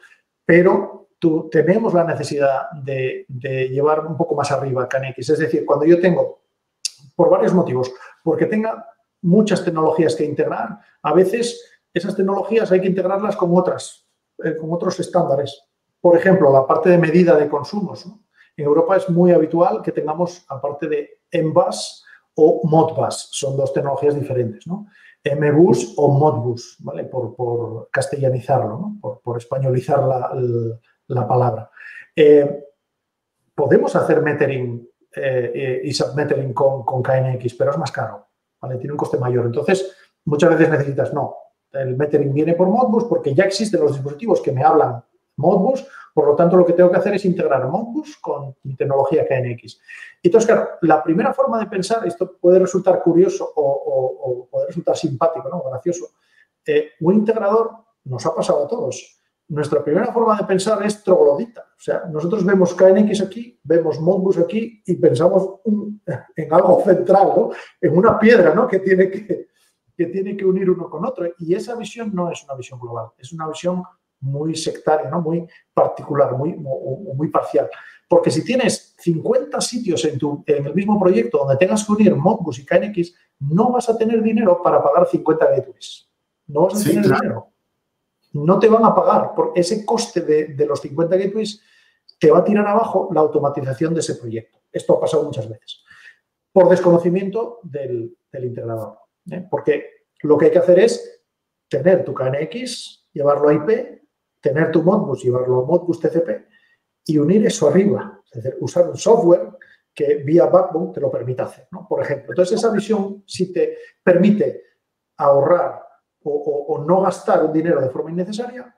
pero tú, tenemos la necesidad de, de llevar un poco más arriba KNX. Es decir, cuando yo tengo, por varios motivos, porque tenga muchas tecnologías que integrar. A veces esas tecnologías hay que integrarlas con otras, eh, con otros estándares. Por ejemplo, la parte de medida de consumos. En Europa es muy habitual que tengamos, aparte de MBUS o Modbus, son dos tecnologías diferentes, ¿no? MBus o Modbus, ¿vale? Por, castellanizarlo, por, españolizar la, palabra. Eh, podemos hacer metering eh, y submetering con, con KNX, pero es más caro Tiene un coste mayor. Entonces, muchas veces necesitas, no, el metering viene por Modbus porque ya existen los dispositivos que me hablan Modbus, por lo tanto, lo que tengo que hacer es integrar Modbus con mi tecnología KNX. Entonces, claro, la primera forma de pensar, esto puede resultar curioso o, puede resultar simpático, ¿no? gracioso. Eh, un integrador nos ha pasado a todos. Nuestra primera forma de pensar es troglodita. O sea, nosotros vemos KNX aquí, vemos Modbus aquí y pensamos en algo central, ¿no? En una piedra, ¿no? Que tiene que, que tiene que unir uno con otro. Y esa visión no es una visión global, es una visión muy sectaria, ¿no? muy particular, muy, muy parcial. Porque si tienes 50 sitios en, tu, en el mismo proyecto donde tengas que unir Modbus y KNX, no vas a tener dinero para pagar 50 gateways. No vas a tener dinero. No te van a pagar por ese coste de, los 50 gateways, te va a tirar abajo la automatización de ese proyecto. Esto ha pasado muchas veces. Por desconocimiento del, integrador. ¿eh? Porque lo que hay que hacer es tener tu KNX, llevarlo a IP tener tu Modbus, llevarlo a Modbus TCP y unir eso arriba. Es decir, usar un software que vía Backbone te lo permita hacer. Por ejemplo. Entonces, esa visión sí te permite ahorrar o, no gastar un dinero de forma innecesaria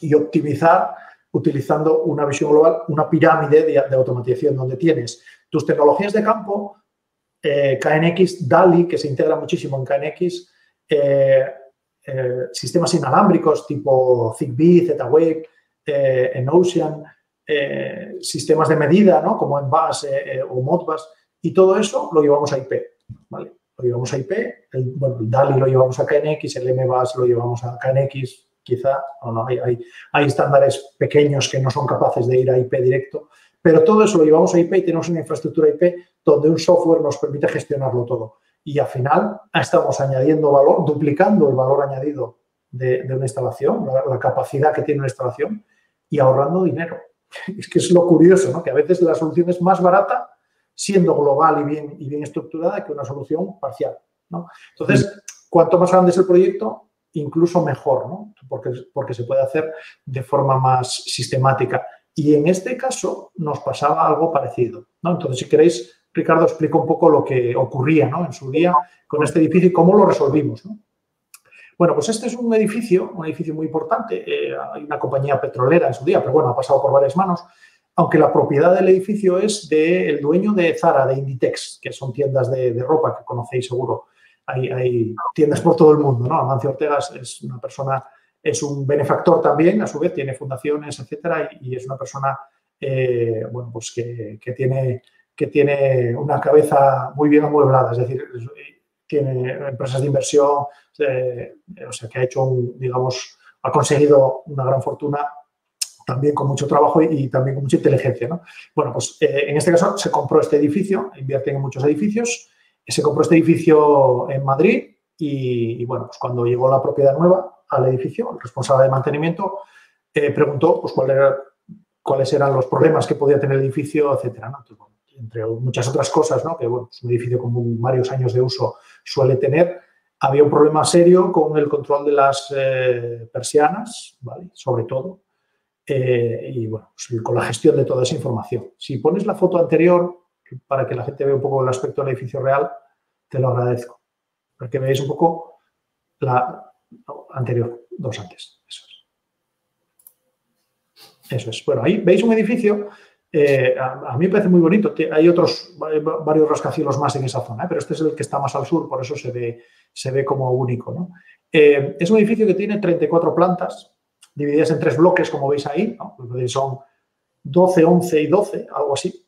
y optimizar utilizando una visión global, una pirámide de, automatización donde tienes tus tecnologías de campo, eh, KNX, DALI, que se integra muchísimo en KNX, eh, eh, sistemas inalámbricos tipo Zigbee, Z-Wave, en Ocean, eh, sistemas de medida, ¿no? Como en o Modbus, y todo eso lo llevamos a IP, ¿vale? Lo llevamos a IP, el, bueno, el DALI lo llevamos a KNX, el MBAS lo llevamos a KNX, quizá, no, hay, hay, hay, estándares pequeños que no son capaces de ir a IP directo, pero todo eso lo llevamos a IP y tenemos una infraestructura IP donde un software nos permite gestionarlo todo y al final estamos añadiendo valor, duplicando el valor añadido de, una instalación, la, capacidad que tiene una instalación y ahorrando dinero. Es que es lo curioso, ¿no? Que a veces la solución es más barata siendo global y bien, y bien estructurada que una solución parcial, ¿no? Entonces, cuanto más grande es el proyecto, incluso mejor, ¿no? Porque, porque se puede hacer de forma más sistemática. Y en este caso nos pasaba algo parecido, ¿no? Entonces, si queréis Ricardo explica un poco lo que ocurría ¿no? en su día con este edificio y cómo lo resolvimos. Bueno, pues este es un edificio, un edificio muy importante. Eh, hay una compañía petrolera en su día, pero bueno, ha pasado por varias manos. Aunque la propiedad del edificio es del dueño de Zara, de Inditex, que son tiendas de, ropa que conocéis seguro. Hay, tiendas por todo el mundo, ¿no? Amancio Ortega es una persona, es un benefactor también, a su vez tiene fundaciones, etcétera, y, es una persona, eh, bueno, pues que, que tiene que tiene una cabeza muy bien amueblada, es decir, tiene empresas de inversión, eh, o sea, que ha hecho, un, digamos, ha conseguido una gran fortuna también con mucho trabajo y, también con mucha inteligencia. ¿no? Bueno, pues eh, en este caso se compró este edificio, invierten en muchos edificios, se compró este edificio en Madrid y, bueno, pues cuando llegó la propiedad nueva al edificio, el responsable de mantenimiento eh, preguntó pues, cuáles eran los problemas que podía tener el edificio, etcétera. entre muchas otras cosas, ¿no? que bueno, es un edificio con varios años de uso suele tener, había un problema serio con el control de las eh, persianas, ¿vale? sobre todo, eh, y bueno, pues, con la gestión de toda esa información. Si pones la foto anterior, para que la gente vea un poco el aspecto del edificio real, te lo agradezco. Para que veáis un poco la anterior, dos antes. Eso es. Eso es. Bueno, ahí veis un edificio eh, a, mí me parece muy bonito. Hay otros, varios rascacielos más en esa zona, ¿eh? pero este es el que está más al sur, por eso se ve, se ve como único. Eh, es un edificio que tiene 34 plantas, divididas en tres bloques, como veis ahí. Son 12, 11 y 12, algo así.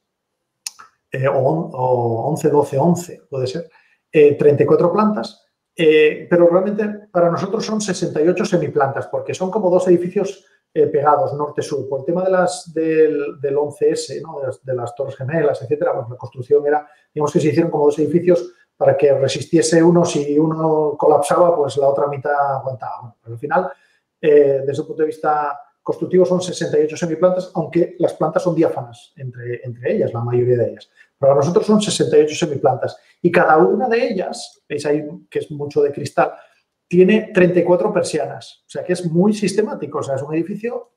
o, 11, 12, 11, puede ser. 34 plantas. pero realmente para nosotros son 68 semiplantas, porque son como dos edificios eh, pegados norte-sur. Por el tema de las, del, del 11S, ¿no? de, las, Torres Gemelas, etcétera, pues la construcción era, digamos que se hicieron como dos edificios para que resistiese uno, si uno colapsaba, pues la otra mitad aguantaba. pero al final, eh, desde el punto de vista constructivo, son 68 semiplantas, aunque las plantas son diáfanas entre, entre ellas, la mayoría de ellas. Para nosotros son 68 semiplantas y cada una de ellas, veis ahí que es mucho de cristal, tiene 34 persianas, o sea que es muy sistemático, o sea, es un edificio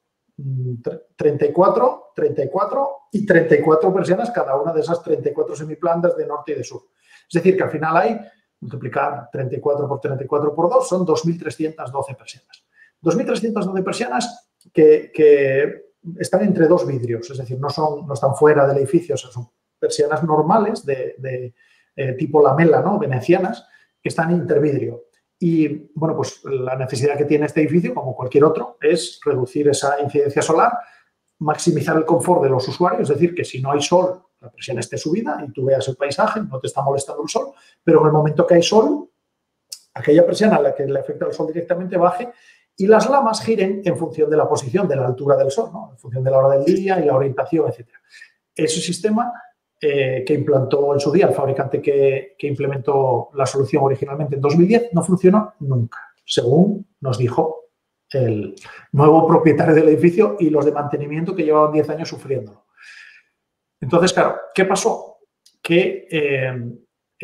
34, mm, 34 y 34 persianas, cada una de esas 34 semiplantas de norte y de sur. Es decir, que al final hay multiplicar 34 por 34 por 2 son 2.312 persianas. 2.312 persianas que, están entre dos vidrios, es decir, no, son, no están fuera del edificio, son persianas normales de, de eh, tipo lamela, ¿no? venecianas, que están intervidrio. Y bueno, pues la necesidad que tiene este edificio, como cualquier otro, es reducir esa incidencia solar, maximizar el confort de los usuarios, es decir, que si no hay sol, la presión esté subida y tú veas el paisaje, no te está molestando el sol, pero en el momento que hay sol, aquella presión a la que le afecta el sol directamente baje y las lamas giren en función de la posición, de la altura del sol, ¿no? en función de la hora del día y la orientación, etc. Ese sistema eh, que implantó en su día el fabricante que, implementó la solución originalmente en 2010 no funcionó nunca, según nos dijo el nuevo propietario del edificio y los de mantenimiento que llevaban 10 años sufriéndolo. Entonces, claro, ¿qué pasó? Que eh,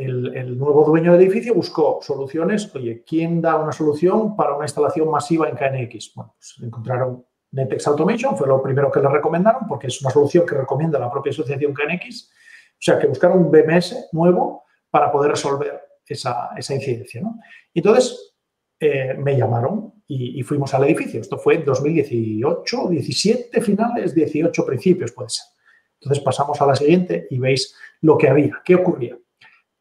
el, nuevo dueño del edificio buscó soluciones. Oye, ¿quién da una solución para una instalación masiva en KNX? Bueno, pues encontraron Netex Automation, fue lo primero que le recomendaron porque es una solución que recomienda la propia asociación KNX. O sea, que buscaron un BMS nuevo para poder resolver esa, incidencia. ¿no? Entonces, eh, me llamaron y, y, fuimos al edificio. Esto fue en 2018, 17 finales, 18 principios, puede ser. Entonces pasamos a la siguiente y veis lo que había. ¿Qué ocurría?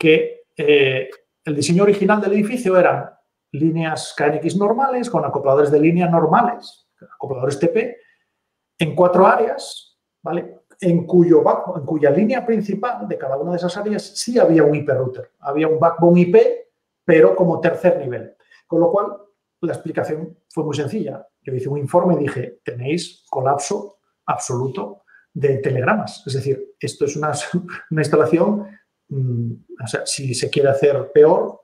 Que eh, el diseño original del edificio eran líneas KNX normales con acopladores de línea normales, acopladores TP, en cuatro áreas, ¿vale? En, cuyo en cuya línea principal de cada una de esas áreas sí había un IP router. Había un backbone IP, pero como tercer nivel. Con lo cual, la explicación fue muy sencilla. Yo hice un informe y dije, tenéis colapso absoluto de telegramas. Es decir, esto es una, instalación, mm, o sea, si se quiere hacer peor,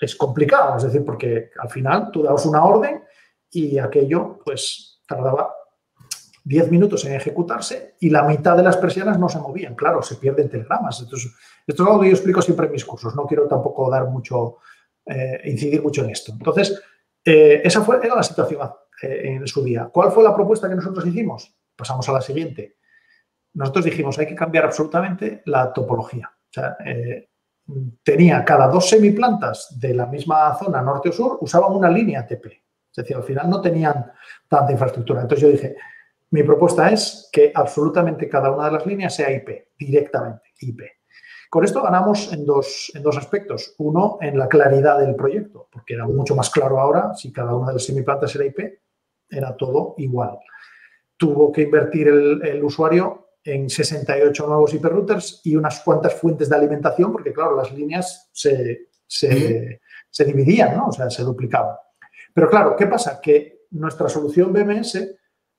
es complicado. Es decir, porque al final tú dabas una orden y aquello pues tardaba 10 minutos en ejecutarse y la mitad de las persianas no se movían. Claro, se pierden telegramas. Esto es, esto es algo que yo explico siempre en mis cursos. No quiero tampoco dar mucho, eh, incidir mucho en esto. Entonces, eh, esa fue, era la situación eh, en su día. ¿Cuál fue la propuesta que nosotros hicimos? Pasamos a la siguiente nosotros dijimos hay que cambiar absolutamente la topología. O sea, eh, tenía cada dos semiplantas de la misma zona norte o sur, usaban una línea TP. Es decir, al final no tenían tanta infraestructura. Entonces yo dije, mi propuesta es que absolutamente cada una de las líneas sea IP, directamente IP. Con esto ganamos en dos, en dos aspectos. Uno, en la claridad del proyecto, porque era mucho más claro ahora si cada una de las semiplantas era IP, era todo igual. Tuvo que invertir el, el usuario en 68 nuevos hiperrouters y unas cuantas fuentes de alimentación, porque claro, las líneas se, se, dividían, ¿no? o sea, se duplicaban. Pero claro, ¿qué pasa? Que nuestra solución BMS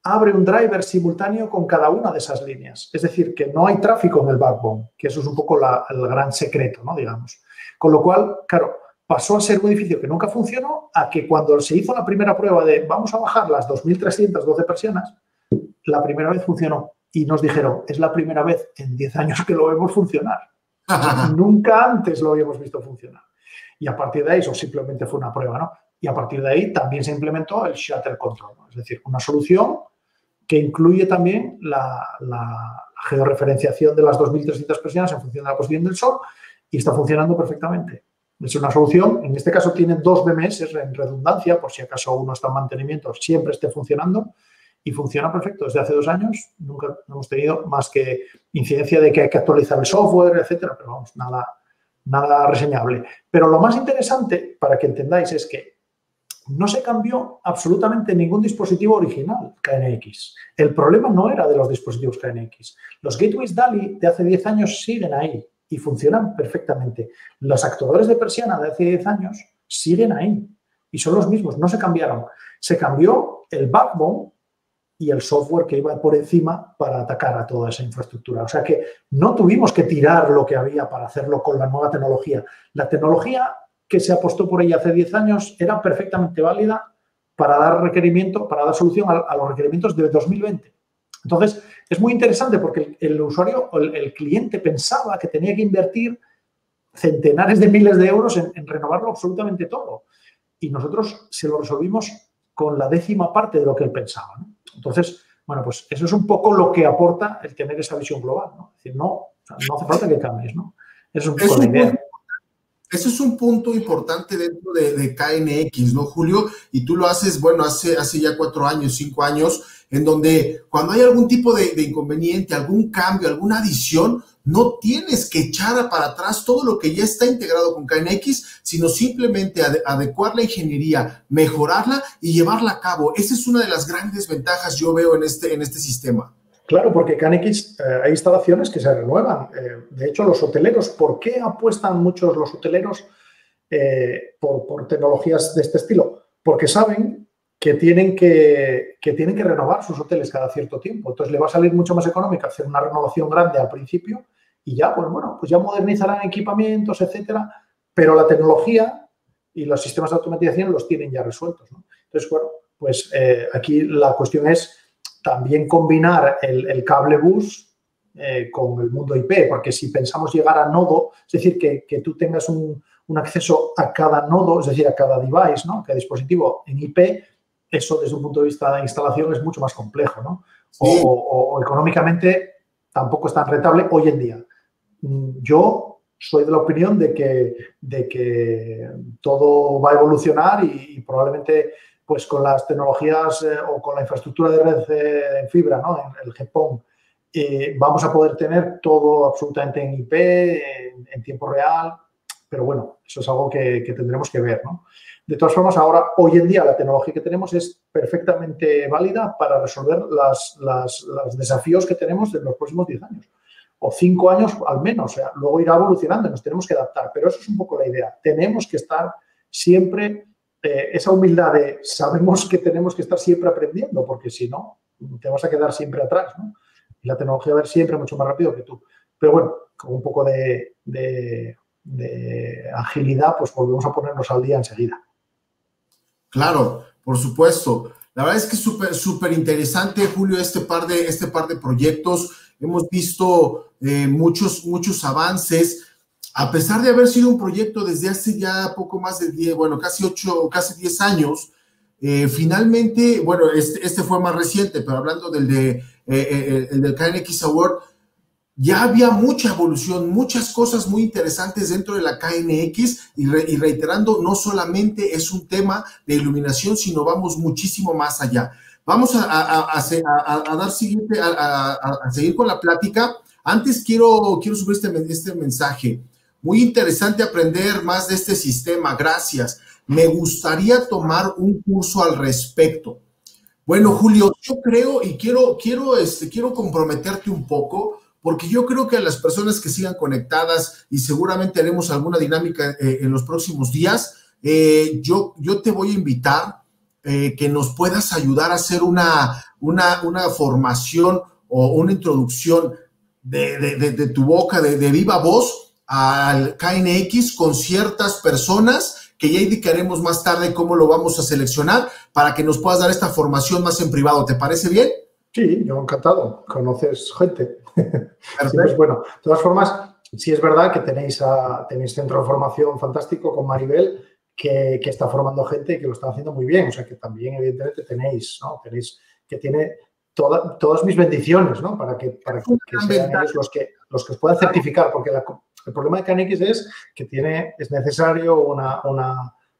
abre un driver simultáneo con cada una de esas líneas. Es decir, que no hay tráfico en el backbone, que eso es un poco el gran secreto, ¿no? digamos. Con lo cual, claro, pasó a ser un edificio que nunca funcionó a que cuando se hizo la primera prueba de vamos a bajar las 2.312 persianas, la primera vez funcionó y nos dijeron, es la primera vez en 10 años que lo vemos funcionar. Nunca antes lo habíamos visto funcionar. Y a partir de ahí, eso simplemente fue una prueba, ¿no? Y a partir de ahí también se implementó el Shutter Control, es decir, una solución que incluye también la, la georreferenciación de las 2.300 presiones en función de la posición del sol y está funcionando perfectamente. Es una solución, en este caso tiene dos BMS en redundancia, por si acaso uno está en mantenimiento, siempre esté funcionando y funciona perfecto. Desde hace dos años nunca hemos tenido más que incidencia de que hay que actualizar el software, etcétera, pero vamos, nada, nada reseñable. Pero lo más interesante, para que entendáis, es que no se cambió absolutamente ningún dispositivo original KNX. El problema no era de los dispositivos KNX. Los gateways DALI de hace 10 años siguen ahí y funcionan perfectamente. Los actuadores de persiana de hace 10 años siguen ahí y son los mismos, no se cambiaron. Se cambió el backbone y el software que iba por encima para atacar a toda esa infraestructura. O sea que no tuvimos que tirar lo que había para hacerlo con la nueva tecnología. La tecnología que se apostó por ella hace 10 años era perfectamente válida para dar requerimiento, para dar solución a, los requerimientos de 2020. Entonces, es muy interesante porque el, usuario, el, el, cliente pensaba que tenía que invertir centenares de miles de euros en, en renovarlo absolutamente todo. Y nosotros se lo resolvimos con la décima parte de lo que él pensaba. ¿no? Entonces, bueno, pues eso es un poco lo que aporta el tener esa visión global, ¿no? Es decir, no, no hace falta que cambies, ¿no? es un poco la idea. Ese es un punto importante dentro de, KNX, ¿no, Julio? Y tú lo haces, bueno, hace, hace ya cuatro años, cinco años, en donde cuando hay algún tipo de, inconveniente, algún cambio, alguna adición, no tienes que echar para atrás todo lo que ya está integrado con KNX, sino simplemente adecuar la ingeniería, mejorarla y llevarla a cabo. Esa es una de las grandes ventajas yo veo en este, en este sistema. Claro, porque KNX eh, hay instalaciones que se renuevan. Eh, de hecho, los hoteleros, ¿por qué apuestan muchos los hoteleros eh, por, por, tecnologías de este estilo? Porque saben que tienen que, que, tienen que renovar sus hoteles cada cierto tiempo. Entonces, le va a salir mucho más económico hacer una renovación grande al principio y ya, pues bueno, pues ya modernizarán equipamientos, etcétera, pero la tecnología y los sistemas de automatización los tienen ya resueltos. Entonces, bueno, pues aquí la cuestión es también combinar el, cable bus eh, con el mundo IP, porque si pensamos llegar a nodo, es decir, que, tú tengas un, acceso a cada nodo, es decir, a cada device, ¿no? cada dispositivo en IP, eso desde un punto de vista de instalación es mucho más complejo, ¿no? O, económicamente tampoco es tan rentable hoy en día. Mm, yo soy de la opinión de que, de que todo va a evolucionar y probablemente pues con las tecnologías eh, o con la infraestructura de red en fibra, ¿no? En el GPON, eh, vamos a poder tener todo absolutamente en IP, en, tiempo real, pero bueno, eso es algo que, tendremos que ver, ¿no? De todas formas, ahora, hoy en día, la tecnología que tenemos es perfectamente válida para resolver los desafíos que tenemos en los próximos 10 años o 5 años al menos. O sea, luego irá evolucionando, nos tenemos que adaptar, pero eso es un poco la idea. Tenemos que estar siempre eh, esa humildad de sabemos que tenemos que estar siempre aprendiendo, porque si no, te vas a quedar siempre atrás, ¿no? Y la tecnología va a ir siempre mucho más rápido que tú. Pero bueno, con un poco de, agilidad, pues volvemos a ponernos al día enseguida. Claro, por supuesto. La verdad es que es súper interesante, Julio, este par de, este par de proyectos. Hemos visto eh, muchos, muchos avances a pesar de haber sido un proyecto desde hace ya poco más de 10, bueno, casi 8, casi 10 años, eh, finalmente, bueno, este, este, fue más reciente, pero hablando del, de, eh, eh, el del KNX Award, ya había mucha evolución, muchas cosas muy interesantes dentro de la KNX y, reiterando, no solamente es un tema de iluminación, sino vamos muchísimo más allá. Vamos a, dar siguiente, a, seguir con la plática. Antes quiero, quiero subir este, este mensaje. Muy interesante aprender más de este sistema, gracias. Me gustaría tomar un curso al respecto. Bueno, Julio, yo creo y quiero, quiero, este, quiero comprometerte un poco, porque yo creo que a las personas que sigan conectadas y seguramente haremos alguna dinámica eh, en los próximos días, eh, yo, yo te voy a invitar eh, que nos puedas ayudar a hacer una, una, una formación o una introducción de, de tu boca, de, viva voz, al KNX con ciertas personas que ya indicaremos más tarde cómo lo vamos a seleccionar para que nos puedas dar esta formación más en privado. ¿Te parece bien? Sí, yo encantado. Conoces gente. Pues bueno, de todas formas, sí es verdad que tenéis, a, tenéis centro de formación fantástico con Maribel, que, está formando gente y que lo está haciendo muy bien. O sea que también, evidentemente, tenéis, ¿no? Tenéis que tiene todas mis bendiciones, ¿no? Para que, para que, sean ellos los que, los que os puedan certificar, porque la, el problema de KNX es que tiene, es necesario una,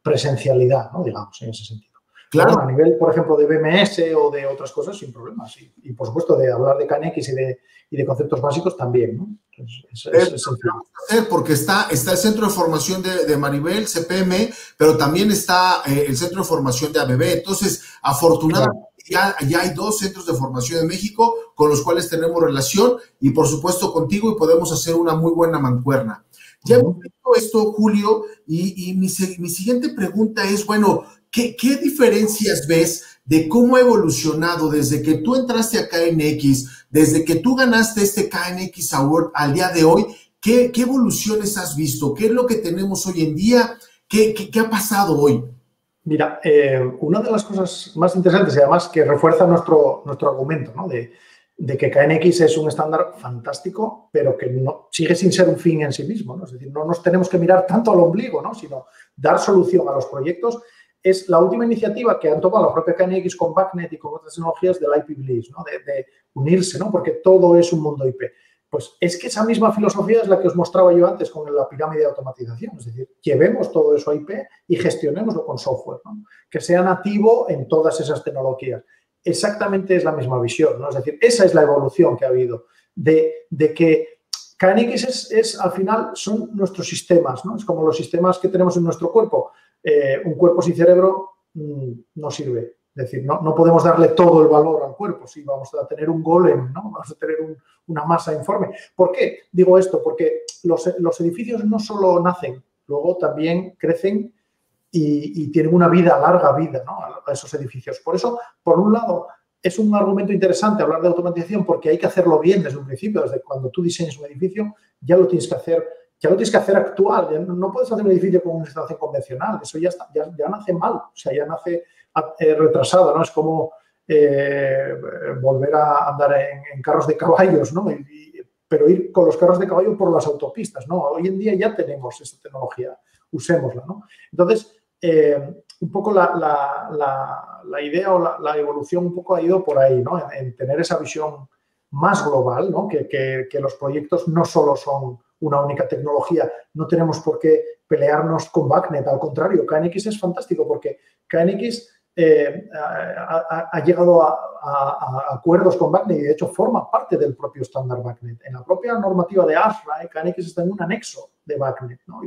presencialidad, ¿no? digamos, en ese sentido. Claro. a nivel, por ejemplo, de BMS o de otras cosas, sin problemas. Y, por supuesto, de hablar de KNX y de, y de conceptos básicos también. ¿no? es, porque está, está el centro de formación de, Maribel, CPM, pero también está eh, el centro de formación de ABB. Entonces, afortunadamente, ya, hay dos centros de formación en México con los cuales tenemos relación y por supuesto contigo y podemos hacer una muy buena mancuerna. Ya hemos visto esto, Julio, y, mi, siguiente pregunta es, bueno, ¿qué, diferencias ves de cómo ha evolucionado desde que tú entraste a KNX, desde que tú ganaste este KNX Award al día de hoy? ¿Qué, evoluciones has visto? ¿Qué es lo que tenemos hoy en día? qué, qué ha pasado hoy? Mira, eh, una de las cosas más interesantes y además que refuerza nuestro, nuestro argumento, ¿no? De, que KNX es un estándar fantástico, pero que no, sigue sin ser un fin en sí mismo. ¿no? Es decir, no nos tenemos que mirar tanto al ombligo, ¿no? sino dar solución a los proyectos. Es la última iniciativa que han tomado la propia KNX con BACnet y con otras tecnologías del IP Bliss, ¿no? de, de, unirse, ¿no? porque todo es un mundo IP. Pues es que esa misma filosofía es la que os mostraba yo antes con la pirámide de automatización. Es decir, llevemos todo eso a IP y gestionémoslo con software, que sea nativo en todas esas tecnologías. Exactamente es la misma visión, ¿no? Es decir, esa es la evolución que ha habido de, que KNX es, al final, son nuestros sistemas, ¿no? Es como los sistemas que tenemos en nuestro cuerpo. Eh, un cuerpo sin cerebro mm, no sirve. Es decir, no, no, podemos darle todo el valor al cuerpo, sí, vamos a tener un golem, ¿no? Vamos a tener una masa informe. ¿Por qué digo esto? Porque los, los, edificios no solo nacen, luego también crecen y, y tienen una vida, larga vida, ¿no? A esos edificios. Por eso, por un lado, es un argumento interesante hablar de automatización porque hay que hacerlo bien desde un principio, desde cuando tú diseñas un edificio, ya lo tienes que hacer, ya lo tienes que hacer actual, no puedes hacer un edificio con una instalación convencional, eso ya, nace mal, o sea, ya nace eh, retrasado, ¿no? Es como eh, volver a andar en, carros de caballos, ¿no? pero ir con los carros de caballo por las autopistas, ¿no? Hoy en día ya tenemos esa tecnología, usémosla, ¿no? Entonces, eh, un poco la, idea o la, evolución un poco ha ido por ahí, ¿no? En, tener esa visión más global, ¿no? Que, los proyectos no solo son una única tecnología, no tenemos por qué pelearnos con Backnet, al contrario, KNX es fantástico porque KNX eh, ha, llegado a, acuerdos con Backnet y de hecho forma parte del propio estándar Backnet. En la propia normativa de ASRA, KNX está en un anexo de Backnet, ¿no?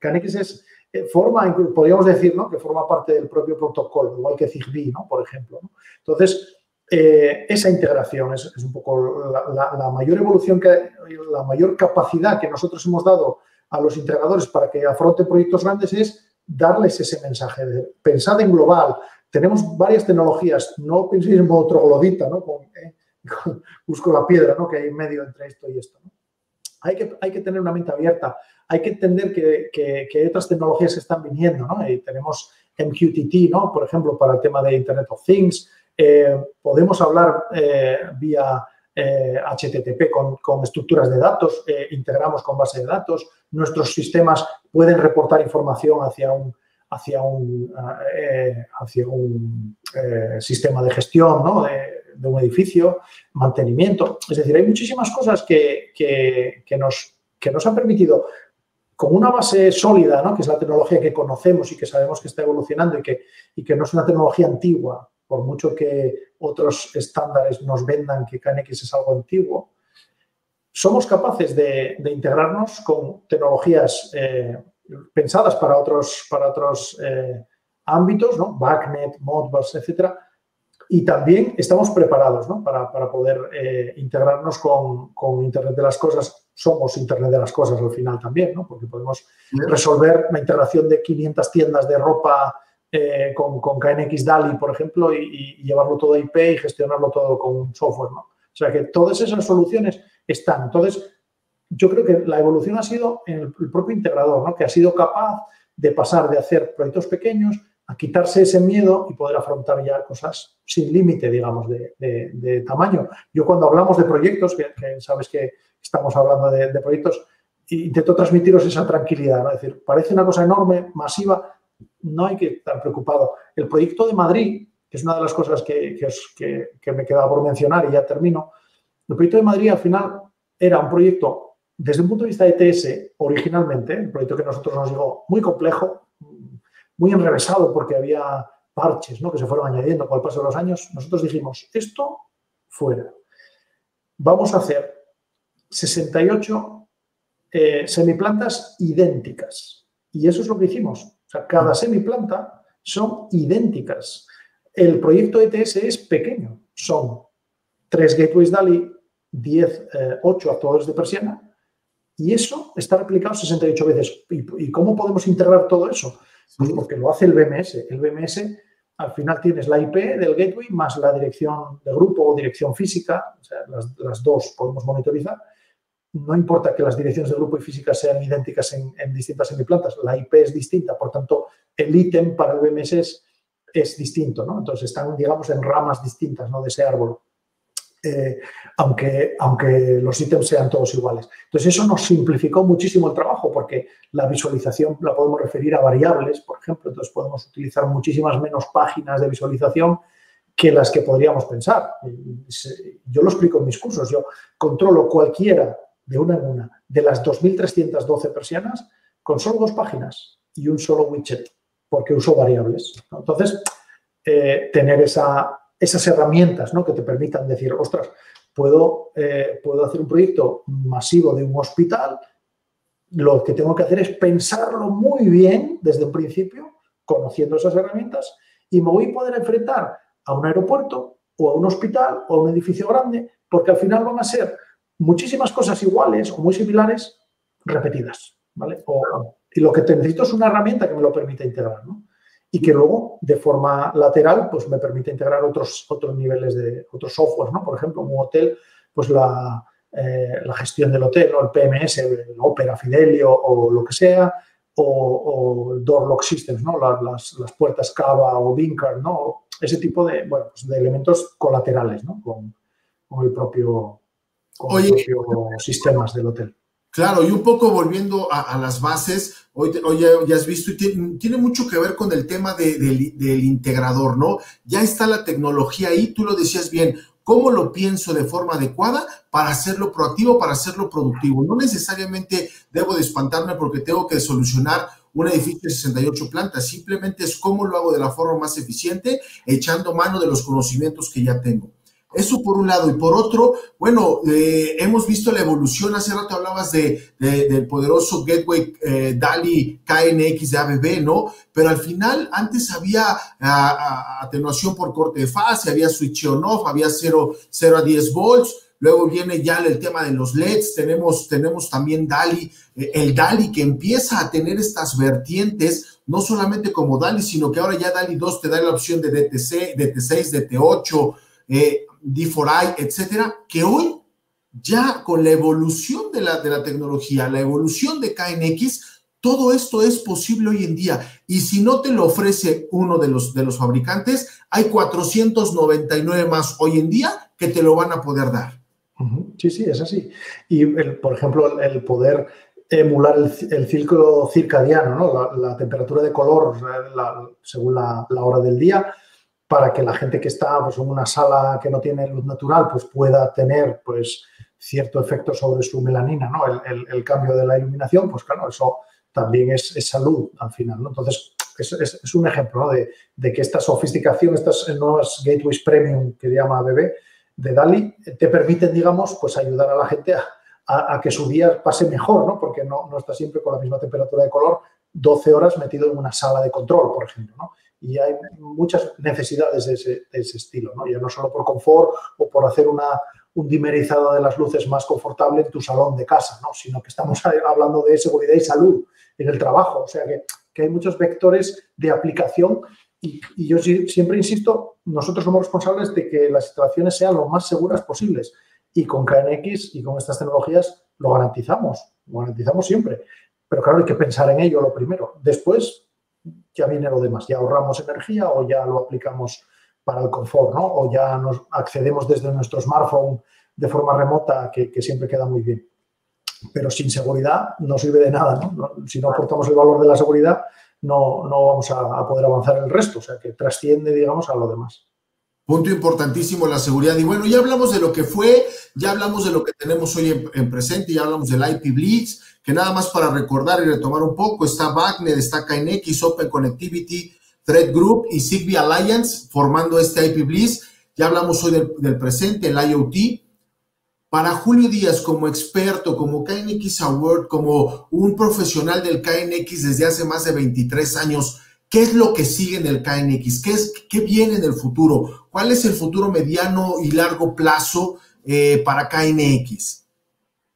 KNX es eh, forma, podríamos decir, ¿no? que forma parte del propio protocolo, igual que Zigbee, ¿no? por ejemplo. Entonces, eh, esa integración es, un poco la, mayor evolución, que, la mayor capacidad que nosotros hemos dado a los integradores para que afronten proyectos grandes es darles ese mensaje de pensad en global. Tenemos varias tecnologías, no penséis en modo troglodita, ¿no? Eh, busco la piedra ¿no? que hay en medio entre esto y esto. Hay, que, hay que tener una mente abierta hay que entender que, hay otras tecnologías que están viniendo, ¿no? Y tenemos MQTT, ¿no? Por ejemplo, para el tema de Internet of Things. Eh, podemos hablar eh, vía HTTP eh, con, estructuras de datos, integramos con base de datos. Nuestros sistemas pueden reportar información hacia un, hacia un, hacia un sistema de gestión ¿no? de, un edificio, mantenimiento. Es decir, hay muchísimas cosas que, que, nos, que nos han permitido con una base sólida, ¿no? que es la tecnología que conocemos y que sabemos que está evolucionando y que, y que no es una tecnología antigua, por mucho que otros estándares nos vendan que KNX es algo antiguo, somos capaces de, integrarnos con tecnologías eh, pensadas para otros, para otros eh, ámbitos, ¿no? Backnet, Modbus, etcétera, y también estamos preparados ¿no? para, para, poder eh, integrarnos con, con, Internet de las Cosas. Somos Internet de las Cosas al final también, ¿no? porque podemos resolver la integración de 500 tiendas de ropa eh, con, con, KNX DALI, por ejemplo, y, llevarlo todo a IP y gestionarlo todo con un software. ¿no? O sea que todas esas soluciones están. Entonces, yo creo que la evolución ha sido en el propio integrador, ¿no? que ha sido capaz de pasar de hacer proyectos pequeños a quitarse ese miedo y poder afrontar ya cosas sin límite, digamos, de, tamaño. Yo cuando hablamos de proyectos, que, sabes que estamos hablando de, proyectos, intento transmitiros esa tranquilidad. Es decir, parece una cosa enorme, masiva, no hay que estar preocupado. El proyecto de Madrid, que es una de las cosas que, que, me quedaba por mencionar y ya termino, el proyecto de Madrid al final era un proyecto, desde un punto de vista de ETS, originalmente, el proyecto que nosotros nos llegó muy complejo, muy enrevesado porque había parches ¿no? que se fueron añadiendo con el paso de los años, nosotros dijimos, esto fuera. Vamos a hacer 68 eh, semiplantas idénticas. Y eso es lo que hicimos. O sea, cada semiplanta son idénticas. El proyecto ETS es pequeño. Son tres gateways DALI, 10, 8 eh, actuadores de persiana. Y eso está replicado 68 veces. ¿Y cómo podemos integrar todo eso? Pues porque lo hace el BMS. El BMS, al final tienes la IP del gateway más la dirección de grupo o dirección física, o sea, las, dos podemos monitorizar. No importa que las direcciones de grupo y física sean idénticas en, distintas semiplantas, la IP es distinta, por tanto, el ítem para el BMS es, es distinto, ¿no? Entonces están, digamos, en ramas distintas ¿no? de ese árbol. Eh, aunque, aunque los ítems sean todos iguales. Entonces, eso nos simplificó muchísimo el trabajo porque la visualización la podemos referir a variables, por ejemplo, entonces podemos utilizar muchísimas menos páginas de visualización que las que podríamos pensar. Yo lo explico en mis cursos. Yo controlo cualquiera de una en una de las 2.312 persianas con solo dos páginas y un solo widget, porque uso variables. Entonces, eh, tener esa, esas herramientas ¿no? que te permitan decir, ostras, puedo, eh, puedo hacer un proyecto masivo de un hospital, lo que tengo que hacer es pensarlo muy bien desde un principio, conociendo esas herramientas, y me voy a poder enfrentar a un aeropuerto o a un hospital o a un edificio grande, porque al final van a ser muchísimas cosas iguales o muy similares repetidas. ¿vale? y lo que necesito es una herramienta que me lo permita integrar. ¿no? y que luego de forma lateral pues me permite integrar otros, otros niveles de otros softwares, ¿no? Por ejemplo, un hotel, pues la, eh, la gestión del hotel, el PMS, el Opera, Fidelio o lo que sea, o, o Door Lock Systems, ¿no? Las, las, puertas Cava o Vincar, ¿no? Ese tipo de, bueno, pues de elementos colaterales, ¿no? Con, con el propio, propio sistemas del hotel. Claro, y un poco volviendo a, las bases, hoy, ya, has visto, y tiene, mucho que ver con el tema del integrador, ¿no? Ya está la tecnología ahí, tú lo decías bien, ¿cómo lo pienso de forma adecuada para hacerlo proactivo, para hacerlo productivo? No necesariamente debo de espantarme porque tengo que solucionar un edificio de 68 plantas, simplemente es cómo lo hago de la forma más eficiente, echando mano de los conocimientos que ya tengo. Eso por un lado. Y por otro, bueno, eh, hemos visto la evolución. Hace rato hablabas de, del poderoso Gateway eh, DALI KNX de ABB, ¿no? Pero al final, antes había atenuación por corte de fase, había switch on-off, había 0, 0 a 10 volts. Luego viene ya el tema de los LEDs, tenemos, tenemos también DALI, eh, el DALI que empieza a tener estas vertientes, no solamente como DALI, sino que ahora ya DALI 2 te da la opción de DTC, DT6, DT8, eh, D4I, etcétera, que hoy ya con la evolución de la, de la tecnología, la evolución de KNX, todo esto es posible hoy en día. Y si no te lo ofrece uno de los, de los fabricantes, hay 499 más hoy en día que te lo van a poder dar. Sí, sí, es así. Y, por ejemplo, el poder emular el, ciclo circadiano, ¿no? la, temperatura de color según la, la, hora del día, para que la gente que está pues, en una sala que no tiene luz natural pues, pueda tener pues, cierto efecto sobre su melanina, ¿no? el, cambio de la iluminación, pues claro, eso también es, salud al final. ¿no? Entonces, es, es, un ejemplo de, de, que esta sofisticación, estas nuevas gateways premium que llama BB de DALI, te permiten, digamos, pues ayudar a la gente a, a, que su día pase mejor, ¿no? porque no, no está siempre con la misma temperatura de color 12 horas metido en una sala de control, por ejemplo. ¿no? Y hay muchas necesidades de ese, estilo, ¿no? ya no solo por confort o por hacer una, un dimerizado de las luces más confortable en tu salón de casa, ¿no? sino que estamos hablando de seguridad y salud en el trabajo, o sea que, que hay muchos vectores de aplicación y, y, yo siempre insisto, nosotros somos responsables de que las instalaciones sean lo más seguras posibles y con KNX y con estas tecnologías lo garantizamos, lo garantizamos siempre. Pero claro, hay que pensar en ello lo primero. Después, ya viene lo demás, ya ahorramos energía o ya lo aplicamos para el confort, ¿no? O ya nos accedemos desde nuestro smartphone de forma remota, que, siempre queda muy bien. Pero sin seguridad no sirve de nada, ¿no? Si no aportamos el valor de la seguridad, no, no vamos a, poder avanzar el resto, o sea, que trasciende, digamos, a lo demás. Punto importantísimo, la seguridad. Y bueno, ya hablamos de lo que fue, ya hablamos de lo que tenemos hoy en, en presente, ya hablamos del IP Blitz, que nada más para recordar y retomar un poco, está Wagner, está KNX, Open Connectivity, Thread Group y Zigbee Alliance formando este IP Bliss. Ya hablamos hoy del, presente, el IoT. Para Julio Díaz, como experto, como KNX Award, como un profesional del KNX desde hace más de 23 años, ¿qué es lo que sigue en el KNX? ¿Qué, es, qué viene en el futuro? ¿Cuál es el futuro mediano y largo plazo eh, para KNX?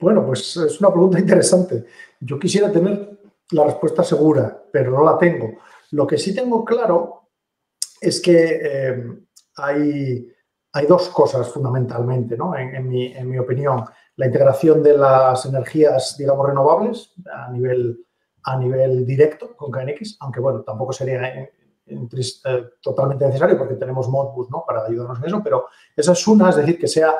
Bueno, pues es una pregunta interesante. Yo quisiera tener la respuesta segura, pero no la tengo. Lo que sí tengo claro es que eh, hay, hay, dos cosas fundamentalmente, ¿no? en, mi, opinión. La integración de las energías, digamos, renovables a nivel, a nivel directo con KNX, aunque bueno, tampoco sería eh, totalmente necesario porque tenemos Modbus ¿no? para ayudarnos en eso, pero esa es una, es decir, que sea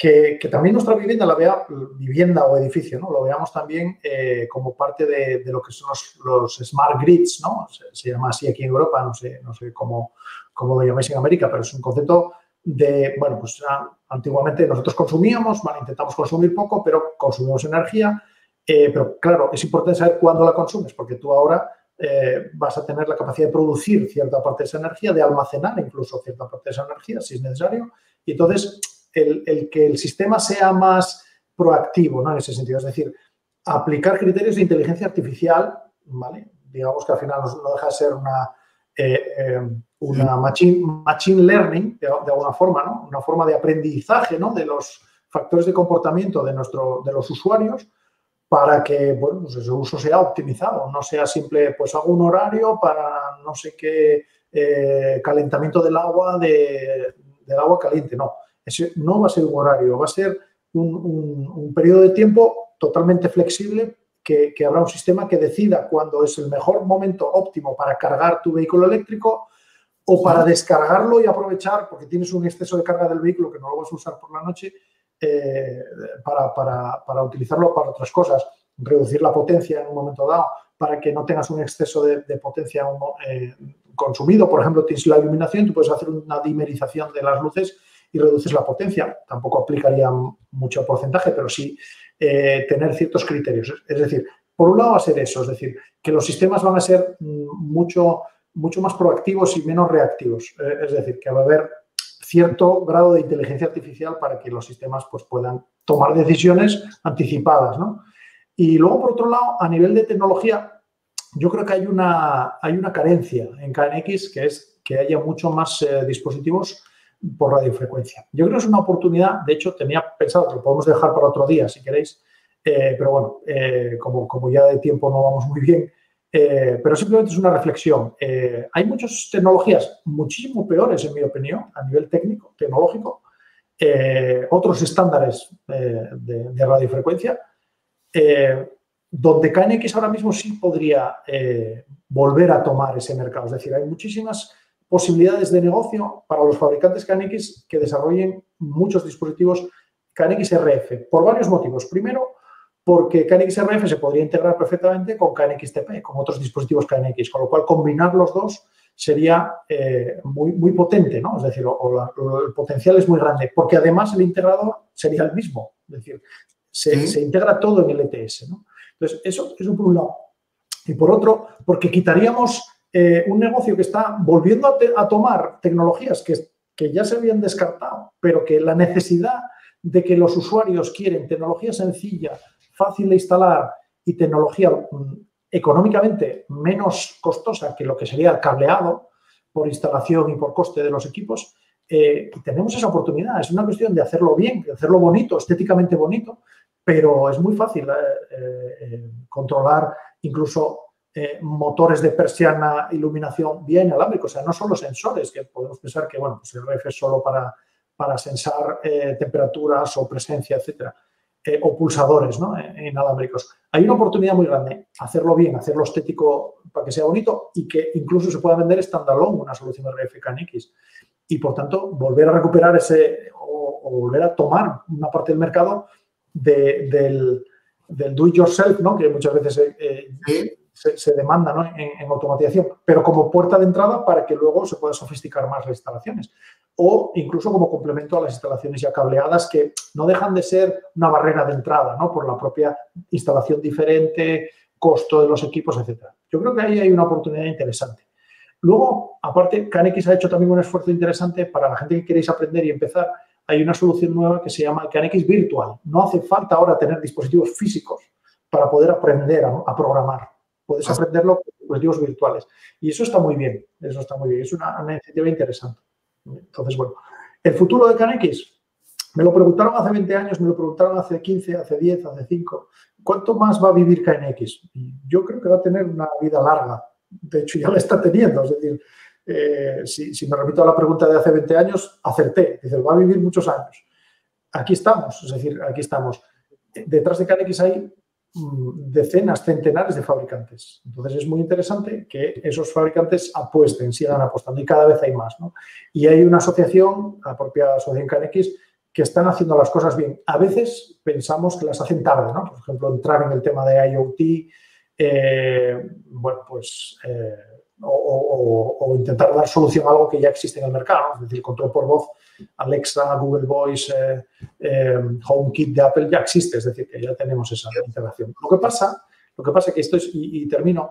que, también nuestra vivienda la vea, vivienda o edificio, ¿no? Lo veamos también eh, como parte de, lo que son los, smart grids, ¿no? Se, llama así aquí en Europa, no sé, no sé cómo, cómo lo llamáis en América, pero es un concepto de, bueno, pues antiguamente nosotros consumíamos, bueno, intentamos consumir poco, pero consumimos energía, eh, pero claro, es importante saber cuándo la consumes, porque tú ahora eh, vas a tener la capacidad de producir cierta parte de esa energía, de almacenar incluso cierta parte de esa energía, si es necesario, y entonces el, que el sistema sea más proactivo, ¿no? En ese sentido, es decir, aplicar criterios de inteligencia artificial, ¿vale? Digamos que al final no deja de ser una, eh, una machine, machine learning, de, alguna forma, ¿no? Una forma de aprendizaje, ¿no? De los factores de comportamiento de, nuestro, de los usuarios para que, bueno, pues ese uso sea optimizado, no sea simple, pues hago un horario para no sé qué eh, calentamiento del agua, de, del agua caliente, no. Ese no va a ser un horario, va a ser un, periodo de tiempo totalmente flexible que, que, habrá un sistema que decida cuándo es el mejor momento óptimo para cargar tu vehículo eléctrico o para descargarlo y aprovechar, porque tienes un exceso de carga del vehículo que no lo vas a usar por la noche, eh, para, utilizarlo para otras cosas, reducir la potencia en un momento dado, para que no tengas un exceso de, potencia eh, consumido. Por ejemplo, tienes la iluminación, tú puedes hacer una dimerización de las luces y reduces la potencia. Tampoco aplicaría mucho porcentaje, pero sí eh, tener ciertos criterios. Es decir, por un lado va a ser eso, es decir, que los sistemas van a ser mm, mucho mucho más proactivos y menos reactivos. Es decir, que va a haber cierto grado de inteligencia artificial para que los sistemas pues, puedan tomar decisiones anticipadas. Y luego, por otro lado, a nivel de tecnología, yo creo que hay una, hay una carencia en KNX, que es que haya mucho más eh, dispositivos por radiofrecuencia. Yo creo que es una oportunidad, de hecho, tenía pensado que lo podemos dejar para otro día, si queréis, eh, pero bueno, como, como ya de tiempo no vamos muy bien, eh, pero simplemente es una reflexión. Eh, hay muchas tecnologías muchísimo peores, en mi opinión, a nivel técnico, tecnológico, eh, otros estándares de, radiofrecuencia, donde KNX ahora mismo sí podría volver a tomar ese mercado. Es decir, hay muchísimas posibilidades de negocio para los fabricantes KNX que desarrollen muchos dispositivos KNX RF, por varios motivos. Primero, porque KNX-RF se podría integrar perfectamente con KNX-TP, con otros dispositivos KNX, con lo cual combinar los dos sería eh, muy, muy potente, ¿no? Es decir, el potencial es muy grande, porque además el integrador sería el mismo, es decir, se, integra todo en el ETS, ¿no? Entonces, eso, es por un lado. Y por otro, porque quitaríamos eh, un negocio que está volviendo a, tomar tecnologías que, que ya se habían descartado, pero que la necesidad de que los usuarios quieren tecnología sencilla, fácil de instalar y tecnología mm, económicamente menos costosa que lo que sería el cableado por instalación y por coste de los equipos, eh, tenemos esa oportunidad. Es una cuestión de hacerlo bien, de hacerlo bonito, estéticamente bonito, pero es muy fácil eh, eh, controlar incluso motores de persiana, iluminación bien inalámbricos, o sea, no solo sensores, que podemos pensar que, bueno, pues el RF es solo para, para sensar temperaturas o presencia, etcétera. Eh, o pulsadores ¿no? inalámbricos. Hay una oportunidad muy grande, hacerlo bien, hacerlo estético para que sea bonito y que incluso se pueda vender standalone una solución RF KNX. Y por tanto, volver a recuperar ese o, volver a tomar una parte del mercado del, del do it yourself, ¿no? que muchas veces eh, se, demanda en, en, automatización, pero como puerta de entrada para que luego se pueda sofisticar más las instalaciones o incluso como complemento a las instalaciones ya cableadas que no dejan de ser una barrera de entrada, ¿no? Por la propia instalación diferente, costo de los equipos, etc. Yo creo que ahí hay una oportunidad interesante. Luego, aparte, KNX ha hecho también un esfuerzo interesante para la gente que queréis aprender y empezar. Hay una solución nueva que se llama KNX Virtual. No hace falta ahora tener dispositivos físicos para poder aprender a, programar. Puedes ah. aprenderlo con dispositivos virtuales. Y eso está muy bien. Eso está muy bien. Es una iniciativa interesante. Entonces, bueno, el futuro de KNX, me lo preguntaron hace 20 años, me lo preguntaron hace 15, hace 10, hace 5. ¿Cuánto más va a vivir KNX? yo creo que va a tener una vida larga. De hecho, ya la está teniendo. Es decir, eh, si, me repito a la pregunta de hace 20 años, acerté. Dice, va a vivir muchos años. Aquí estamos, es decir, aquí estamos. Detrás de KNX hay decenas, centenares de fabricantes. Entonces es muy interesante que esos fabricantes apuesten, sigan apostando y cada vez hay más. ¿no? Y hay una asociación, la propia asociación KNX, que están haciendo las cosas bien. A veces pensamos que las hacen tarde, ¿no? Por ejemplo, entrar en el tema de IoT, eh, bueno, pues, eh, o, intentar dar solución a algo que ya existe en el mercado, es decir, control por voz, Alexa, Google Voice, eh, HomeKit de Apple ya existe, es decir, que ya tenemos esa integración. Lo que pasa, lo que pasa es que esto es, y, termino,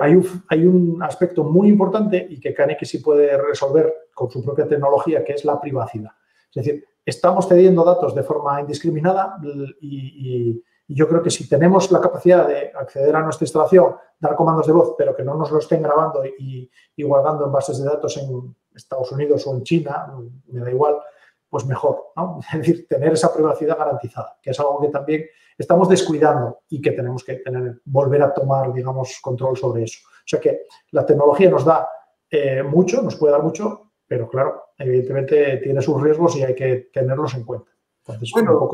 hay, un, hay un aspecto muy importante y que KNX sí puede resolver con su propia tecnología, que es la privacidad. Es decir, estamos cediendo datos de forma indiscriminada y, yo creo que si tenemos la capacidad de acceder a nuestra instalación, dar comandos de voz, pero que no nos lo estén grabando y, guardando en bases de datos en Estados Unidos o en China, me da igual, pues mejor, ¿no? Es decir, tener esa privacidad garantizada, que es algo que también estamos descuidando y que tenemos que tener, volver a tomar, digamos, control sobre eso. O sea que la tecnología nos da eh, mucho, nos puede dar mucho, pero claro, evidentemente tiene sus riesgos y hay que tenerlos en cuenta. bueno,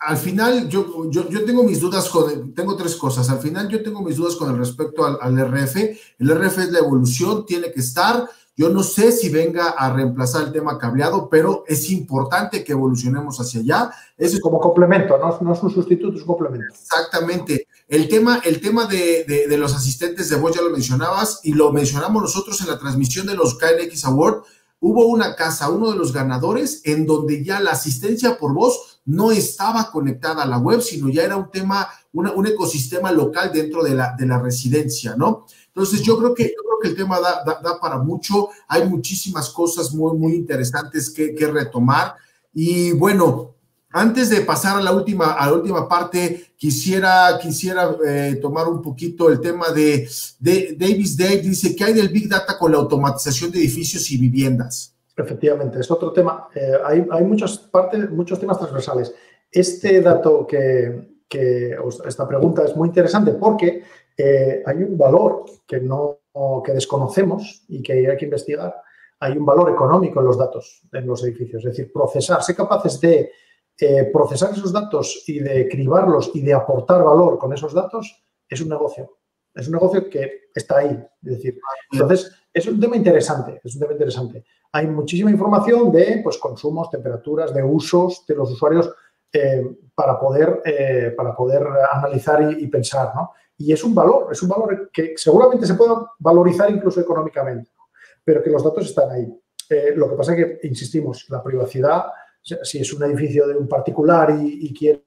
al final yo, yo, tengo mis dudas con, tengo tres cosas. Al final yo tengo mis dudas con el respecto al, RF. El RF es la evolución, tiene que estar. Yo no sé si venga a reemplazar el tema cableado, pero es importante que evolucionemos hacia allá. Es como complemento, no, no es un sustituto, es un complemento. Exactamente. El tema, el tema de, de, los asistentes de voz ya lo mencionabas y lo mencionamos nosotros en la transmisión de los KNX Award. Hubo una casa, uno de los ganadores, en donde ya la asistencia por voz no estaba conectada a la web, sino ya era un tema, un ecosistema local dentro de la, de la residencia, ¿no? Entonces, yo creo que, yo creo que el tema da, da, para mucho. Hay muchísimas cosas muy, muy interesantes que, que retomar. Y bueno, antes de pasar a la última, a la última parte, quisiera, quisiera eh, tomar un poquito el tema de, Davis Day. Dice, ¿qué hay del Big Data con la automatización de edificios y viviendas? Efectivamente, es otro tema. Eh, hay, hay muchas partes, muchos temas transversales. Este dato que, esta pregunta es muy interesante porque eh, hay un valor que, no, que desconocemos y que hay que investigar. Hay un valor económico en los datos en los edificios, es decir, procesar, ser capaces de eh, procesar esos datos y de cribarlos y de aportar valor con esos datos es un negocio. Es un negocio que está ahí. Es decir, entonces es un tema interesante, es un tema interesante. Hay muchísima información de pues, consumos, temperaturas, de usos de los usuarios eh, para, poder, eh, para poder analizar y, pensar. Y es un valor, es un valor que seguramente se pueda valorizar incluso económicamente, pero que los datos están ahí. lo que pasa es que, insistimos, la privacidad si es un edificio de un particular y, quiere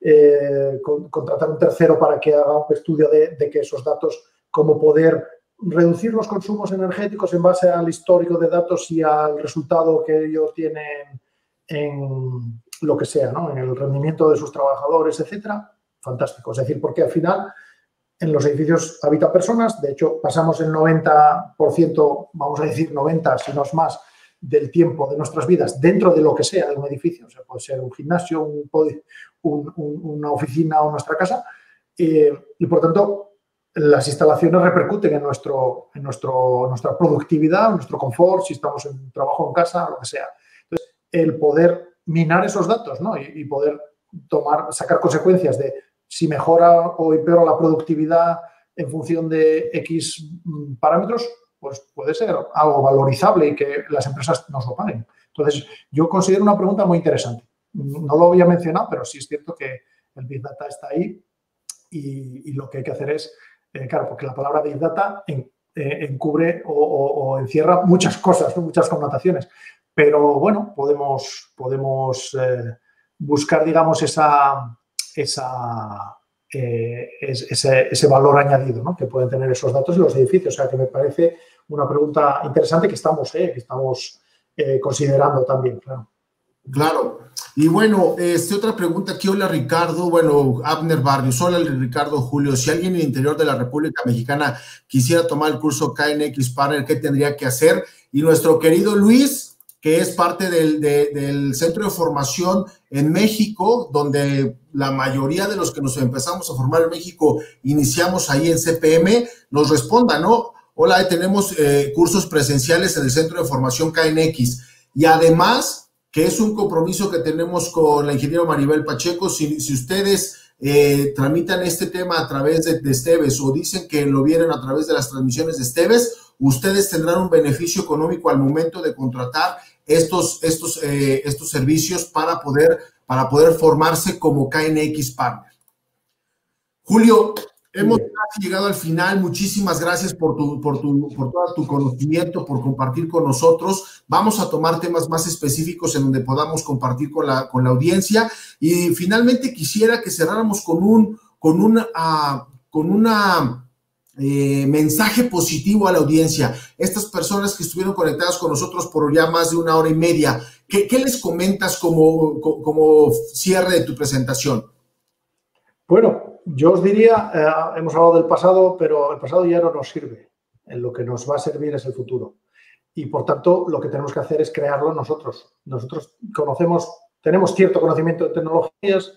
eh, contratar un tercero para que haga un estudio de, que esos datos, cómo poder reducir los consumos energéticos en base al histórico de datos y al resultado que ellos tienen en lo que sea, ¿no? en el rendimiento de sus trabajadores, etcétera, fantástico. Es decir, porque al final en los edificios habitan personas, de hecho pasamos el 90%, vamos a decir 90, si no es más, del tiempo de nuestras vidas dentro de lo que sea de un edificio, o sea, puede ser un gimnasio, un, una oficina o nuestra casa, eh, y por tanto las instalaciones repercuten en, nuestro, en nuestro, nuestra productividad, nuestro confort, si estamos en trabajo en casa, lo que sea. Entonces, el poder minar esos datos ¿no? y, poder tomar, sacar consecuencias de si mejora o empeora la productividad en función de X mm, parámetros, pues puede ser algo valorizable y que las empresas nos lo paguen. Entonces, yo considero una pregunta muy interesante. No lo había mencionado, pero sí es cierto que el Big Data está ahí y, lo que hay que hacer es, eh, claro, porque la palabra Big Data eh, encubre o, encierra muchas cosas, muchas connotaciones. Pero bueno, podemos, podemos eh, buscar, digamos, esa, esa, ese, valor añadido que pueden tener esos datos en los edificios. O sea, que me parece una pregunta interesante que estamos, eh, que estamos eh, considerando también, claro. Claro. Y bueno, este, otra pregunta aquí, hola Ricardo, bueno, Abner Barrios, hola Ricardo Julio, si alguien en el interior de la República Mexicana quisiera tomar el curso KNX Partner, ¿qué tendría que hacer? Y nuestro querido Luis, que es parte del, del, centro de formación en México, donde la mayoría de los que nos empezamos a formar en México iniciamos ahí en CPM, nos responda, ¿no? Hola, tenemos eh, cursos presenciales en el Centro de Formación KNX y además que es un compromiso que tenemos con la ingeniera Maribel Pacheco, si, ustedes eh, tramitan este tema a través de, de Esteves o dicen que lo vieron a través de las transmisiones de Esteves, ustedes tendrán un beneficio económico al momento de contratar estos, estos, eh, estos servicios para poder, para poder formarse como KNX Partner. Julio, hemos llegado al final. Muchísimas gracias por, tu, por, tu, por todo tu conocimiento, por compartir con nosotros. Vamos a tomar temas más específicos en donde podamos compartir con la, con la audiencia. Y finalmente quisiera que cerráramos con un, con una, uh, con una eh, mensaje positivo a la audiencia. Estas personas que estuvieron conectadas con nosotros por ya más de una hora y media, ¿qué, qué les comentas como, como, cierre de tu presentación? Bueno, yo os diría, eh, hemos hablado del pasado, pero el pasado ya no nos sirve. En lo que nos va a servir es el futuro. Y por tanto, lo que tenemos que hacer es crearlo nosotros. Nosotros conocemos, tenemos cierto conocimiento de tecnologías,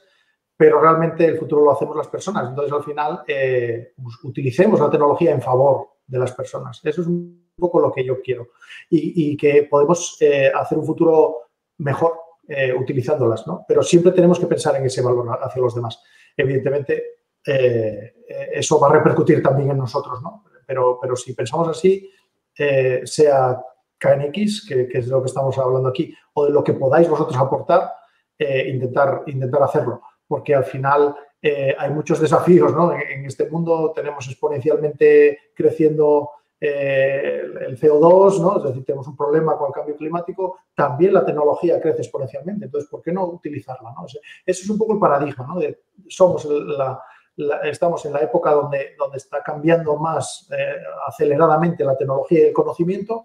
pero realmente el futuro lo hacemos las personas. Entonces, al final, eh, utilicemos la tecnología en favor de las personas. Eso es un poco lo que yo quiero. Y, que podemos eh, hacer un futuro mejor eh, utilizándolas, ¿no? Pero siempre tenemos que pensar en ese valor hacia los demás. Evidentemente, eso va a repercutir también en nosotros, ¿no? Pero, pero si pensamos así, sea KNX, que, que, es de lo que estamos hablando aquí, o de lo que podáis vosotros aportar, intentar, intentar hacerlo porque al final eh, hay muchos desafíos, ¿no? En, este mundo tenemos exponencialmente creciendo eh, el CO2, ¿no? Es decir, tenemos un problema con el cambio climático, también la tecnología crece exponencialmente, entonces, ¿por qué no utilizarla? ¿no? Ese, es un poco el paradigma, ¿no? Somos la, estamos en la época donde, donde está cambiando más eh, aceleradamente la tecnología y el conocimiento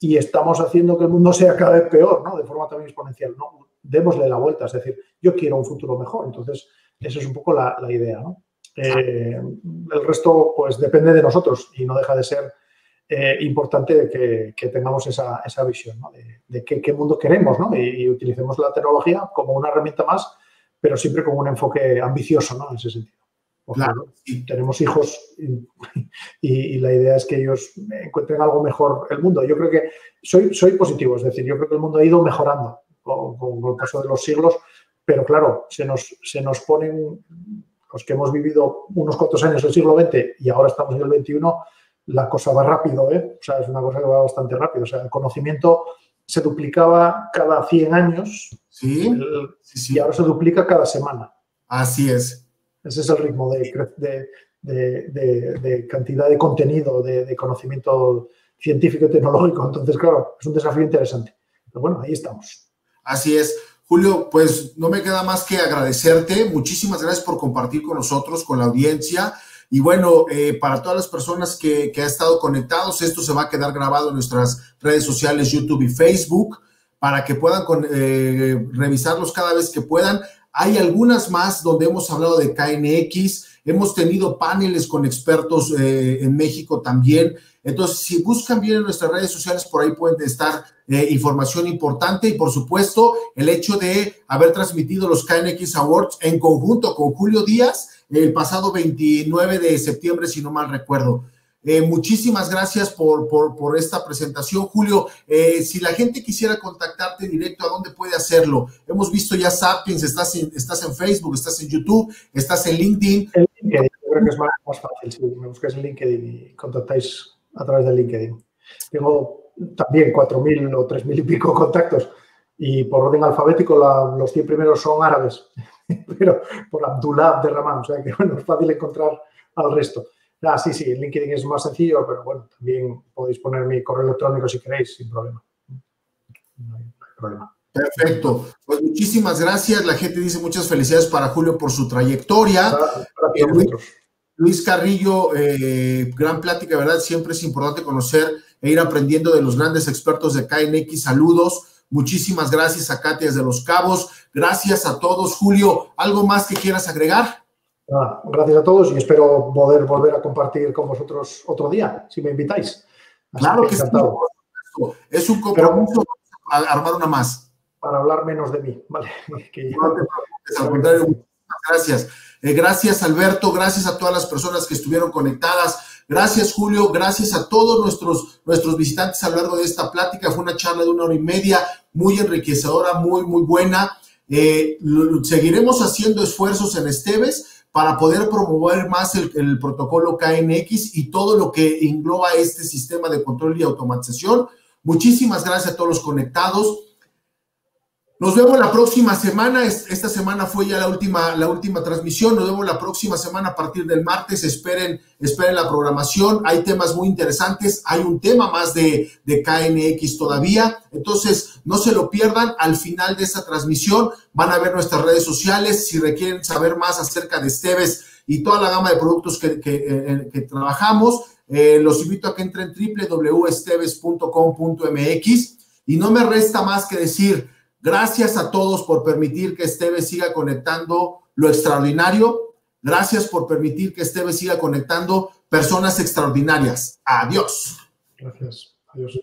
y estamos haciendo que el mundo sea cada vez peor, ¿no? De forma también exponencial, ¿no? Démosle la vuelta, es decir, yo quiero un futuro mejor. Entonces, esa es un poco la, idea. ¿no? Eh, el resto, pues depende de nosotros y no deja de ser eh, importante que, tengamos esa, visión ¿no? de, qué, mundo queremos ¿no? y, utilicemos la tecnología como una herramienta más, pero siempre con un enfoque ambicioso ¿no? en ese sentido. claro. tenemos hijos y, la idea es que ellos encuentren algo mejor el mundo. Yo creo que soy, soy positivo, es decir, yo creo que el mundo ha ido mejorando con, el paso de los siglos, pero claro, se nos, se nos ponen los que hemos vivido unos cuantos años del siglo XX y ahora estamos en el XXI, la cosa va rápido, ¿eh? O sea, es una cosa que va bastante rápido. O sea, el conocimiento se duplicaba cada 100 años ¿Sí? y ahora se duplica cada semana. Así es. Ese es el ritmo de, de, de cantidad de contenido, de, conocimiento científico y tecnológico. Entonces, claro, es un desafío interesante. Pero bueno, ahí estamos. Así es. Julio, pues no me queda más que agradecerte. Muchísimas gracias por compartir con nosotros, con la audiencia. Y bueno, eh, para todas las personas que, que han estado conectados, esto se va a quedar grabado en nuestras redes sociales, YouTube y Facebook, para que puedan eh, revisarlos cada vez que puedan. Hay algunas más donde hemos hablado de KNX, hemos tenido paneles con expertos eh, en México también. Entonces, si buscan bien en nuestras redes sociales, por ahí pueden estar eh, información importante y, por supuesto, el hecho de haber transmitido los KNX Awards en conjunto con Julio Díaz el pasado 29 de septiembre, si no mal recuerdo. Eh, muchísimas gracias por, por, esta presentación, Julio. Eh, si la gente quisiera contactarte directo, ¿a dónde puede hacerlo? Hemos visto ya Sapiens, estás en, Facebook, estás en YouTube, estás en LinkedIn. En LinkedIn, creo que es más, fácil, si me buscáis en LinkedIn y contactáis a través de LinkedIn. Tengo también 4.000 o 3.000 y pico contactos y por orden alfabético los 100 primeros son árabes, pero por Abdullah de Ramán, o sea que bueno, es fácil encontrar al resto. Ah, sí, sí, en LinkedIn es más sencillo, pero bueno, también podéis poner mi correo electrónico si queréis, sin problema. No hay, problema. Perfecto. Pues muchísimas gracias. La gente dice muchas felicidades para Julio por su trayectoria. Luis, Carrillo, eh, gran plática, ¿verdad? Siempre es importante conocer e ir aprendiendo de los grandes expertos de KNX. Saludos. Muchísimas gracias a Katia de Los Cabos. Gracias a todos. Julio, ¿algo más que quieras agregar? gracias a todos y espero poder volver a compartir con vosotros otro día, si me invitáis. claro que, sí. Es un compromiso armar una más. Para hablar menos de mí, ¿vale? gracias. Eh, gracias, Alberto. Gracias a todas las personas que estuvieron conectadas. Gracias, Julio. Gracias a todos nuestros, nuestros visitantes a lo largo de esta plática. Fue una charla de una hora y media, muy enriquecedora, muy, muy buena. Eh, seguiremos haciendo esfuerzos en Esteves para poder promover más el, protocolo KNX y todo lo que engloba este sistema de control y automatización. Muchísimas gracias a todos los conectados. Nos vemos la próxima semana. Esta semana fue ya la última, la última transmisión. Nos vemos la próxima semana a partir del martes. Esperen, esperen la programación. Hay temas muy interesantes. Hay un tema más de, de KNX todavía. Entonces, no se lo pierdan. Al final de esta transmisión van a ver nuestras redes sociales. Si requieren saber más acerca de Esteves y toda la gama de productos que, eh, eh, trabajamos, eh, los invito a que entren www.esteves.com.mx y no me resta más que decir Gracias a todos por permitir que Esteve siga conectando lo extraordinario. Gracias por permitir que Esteve siga conectando personas extraordinarias. Adiós. Gracias. Adiós.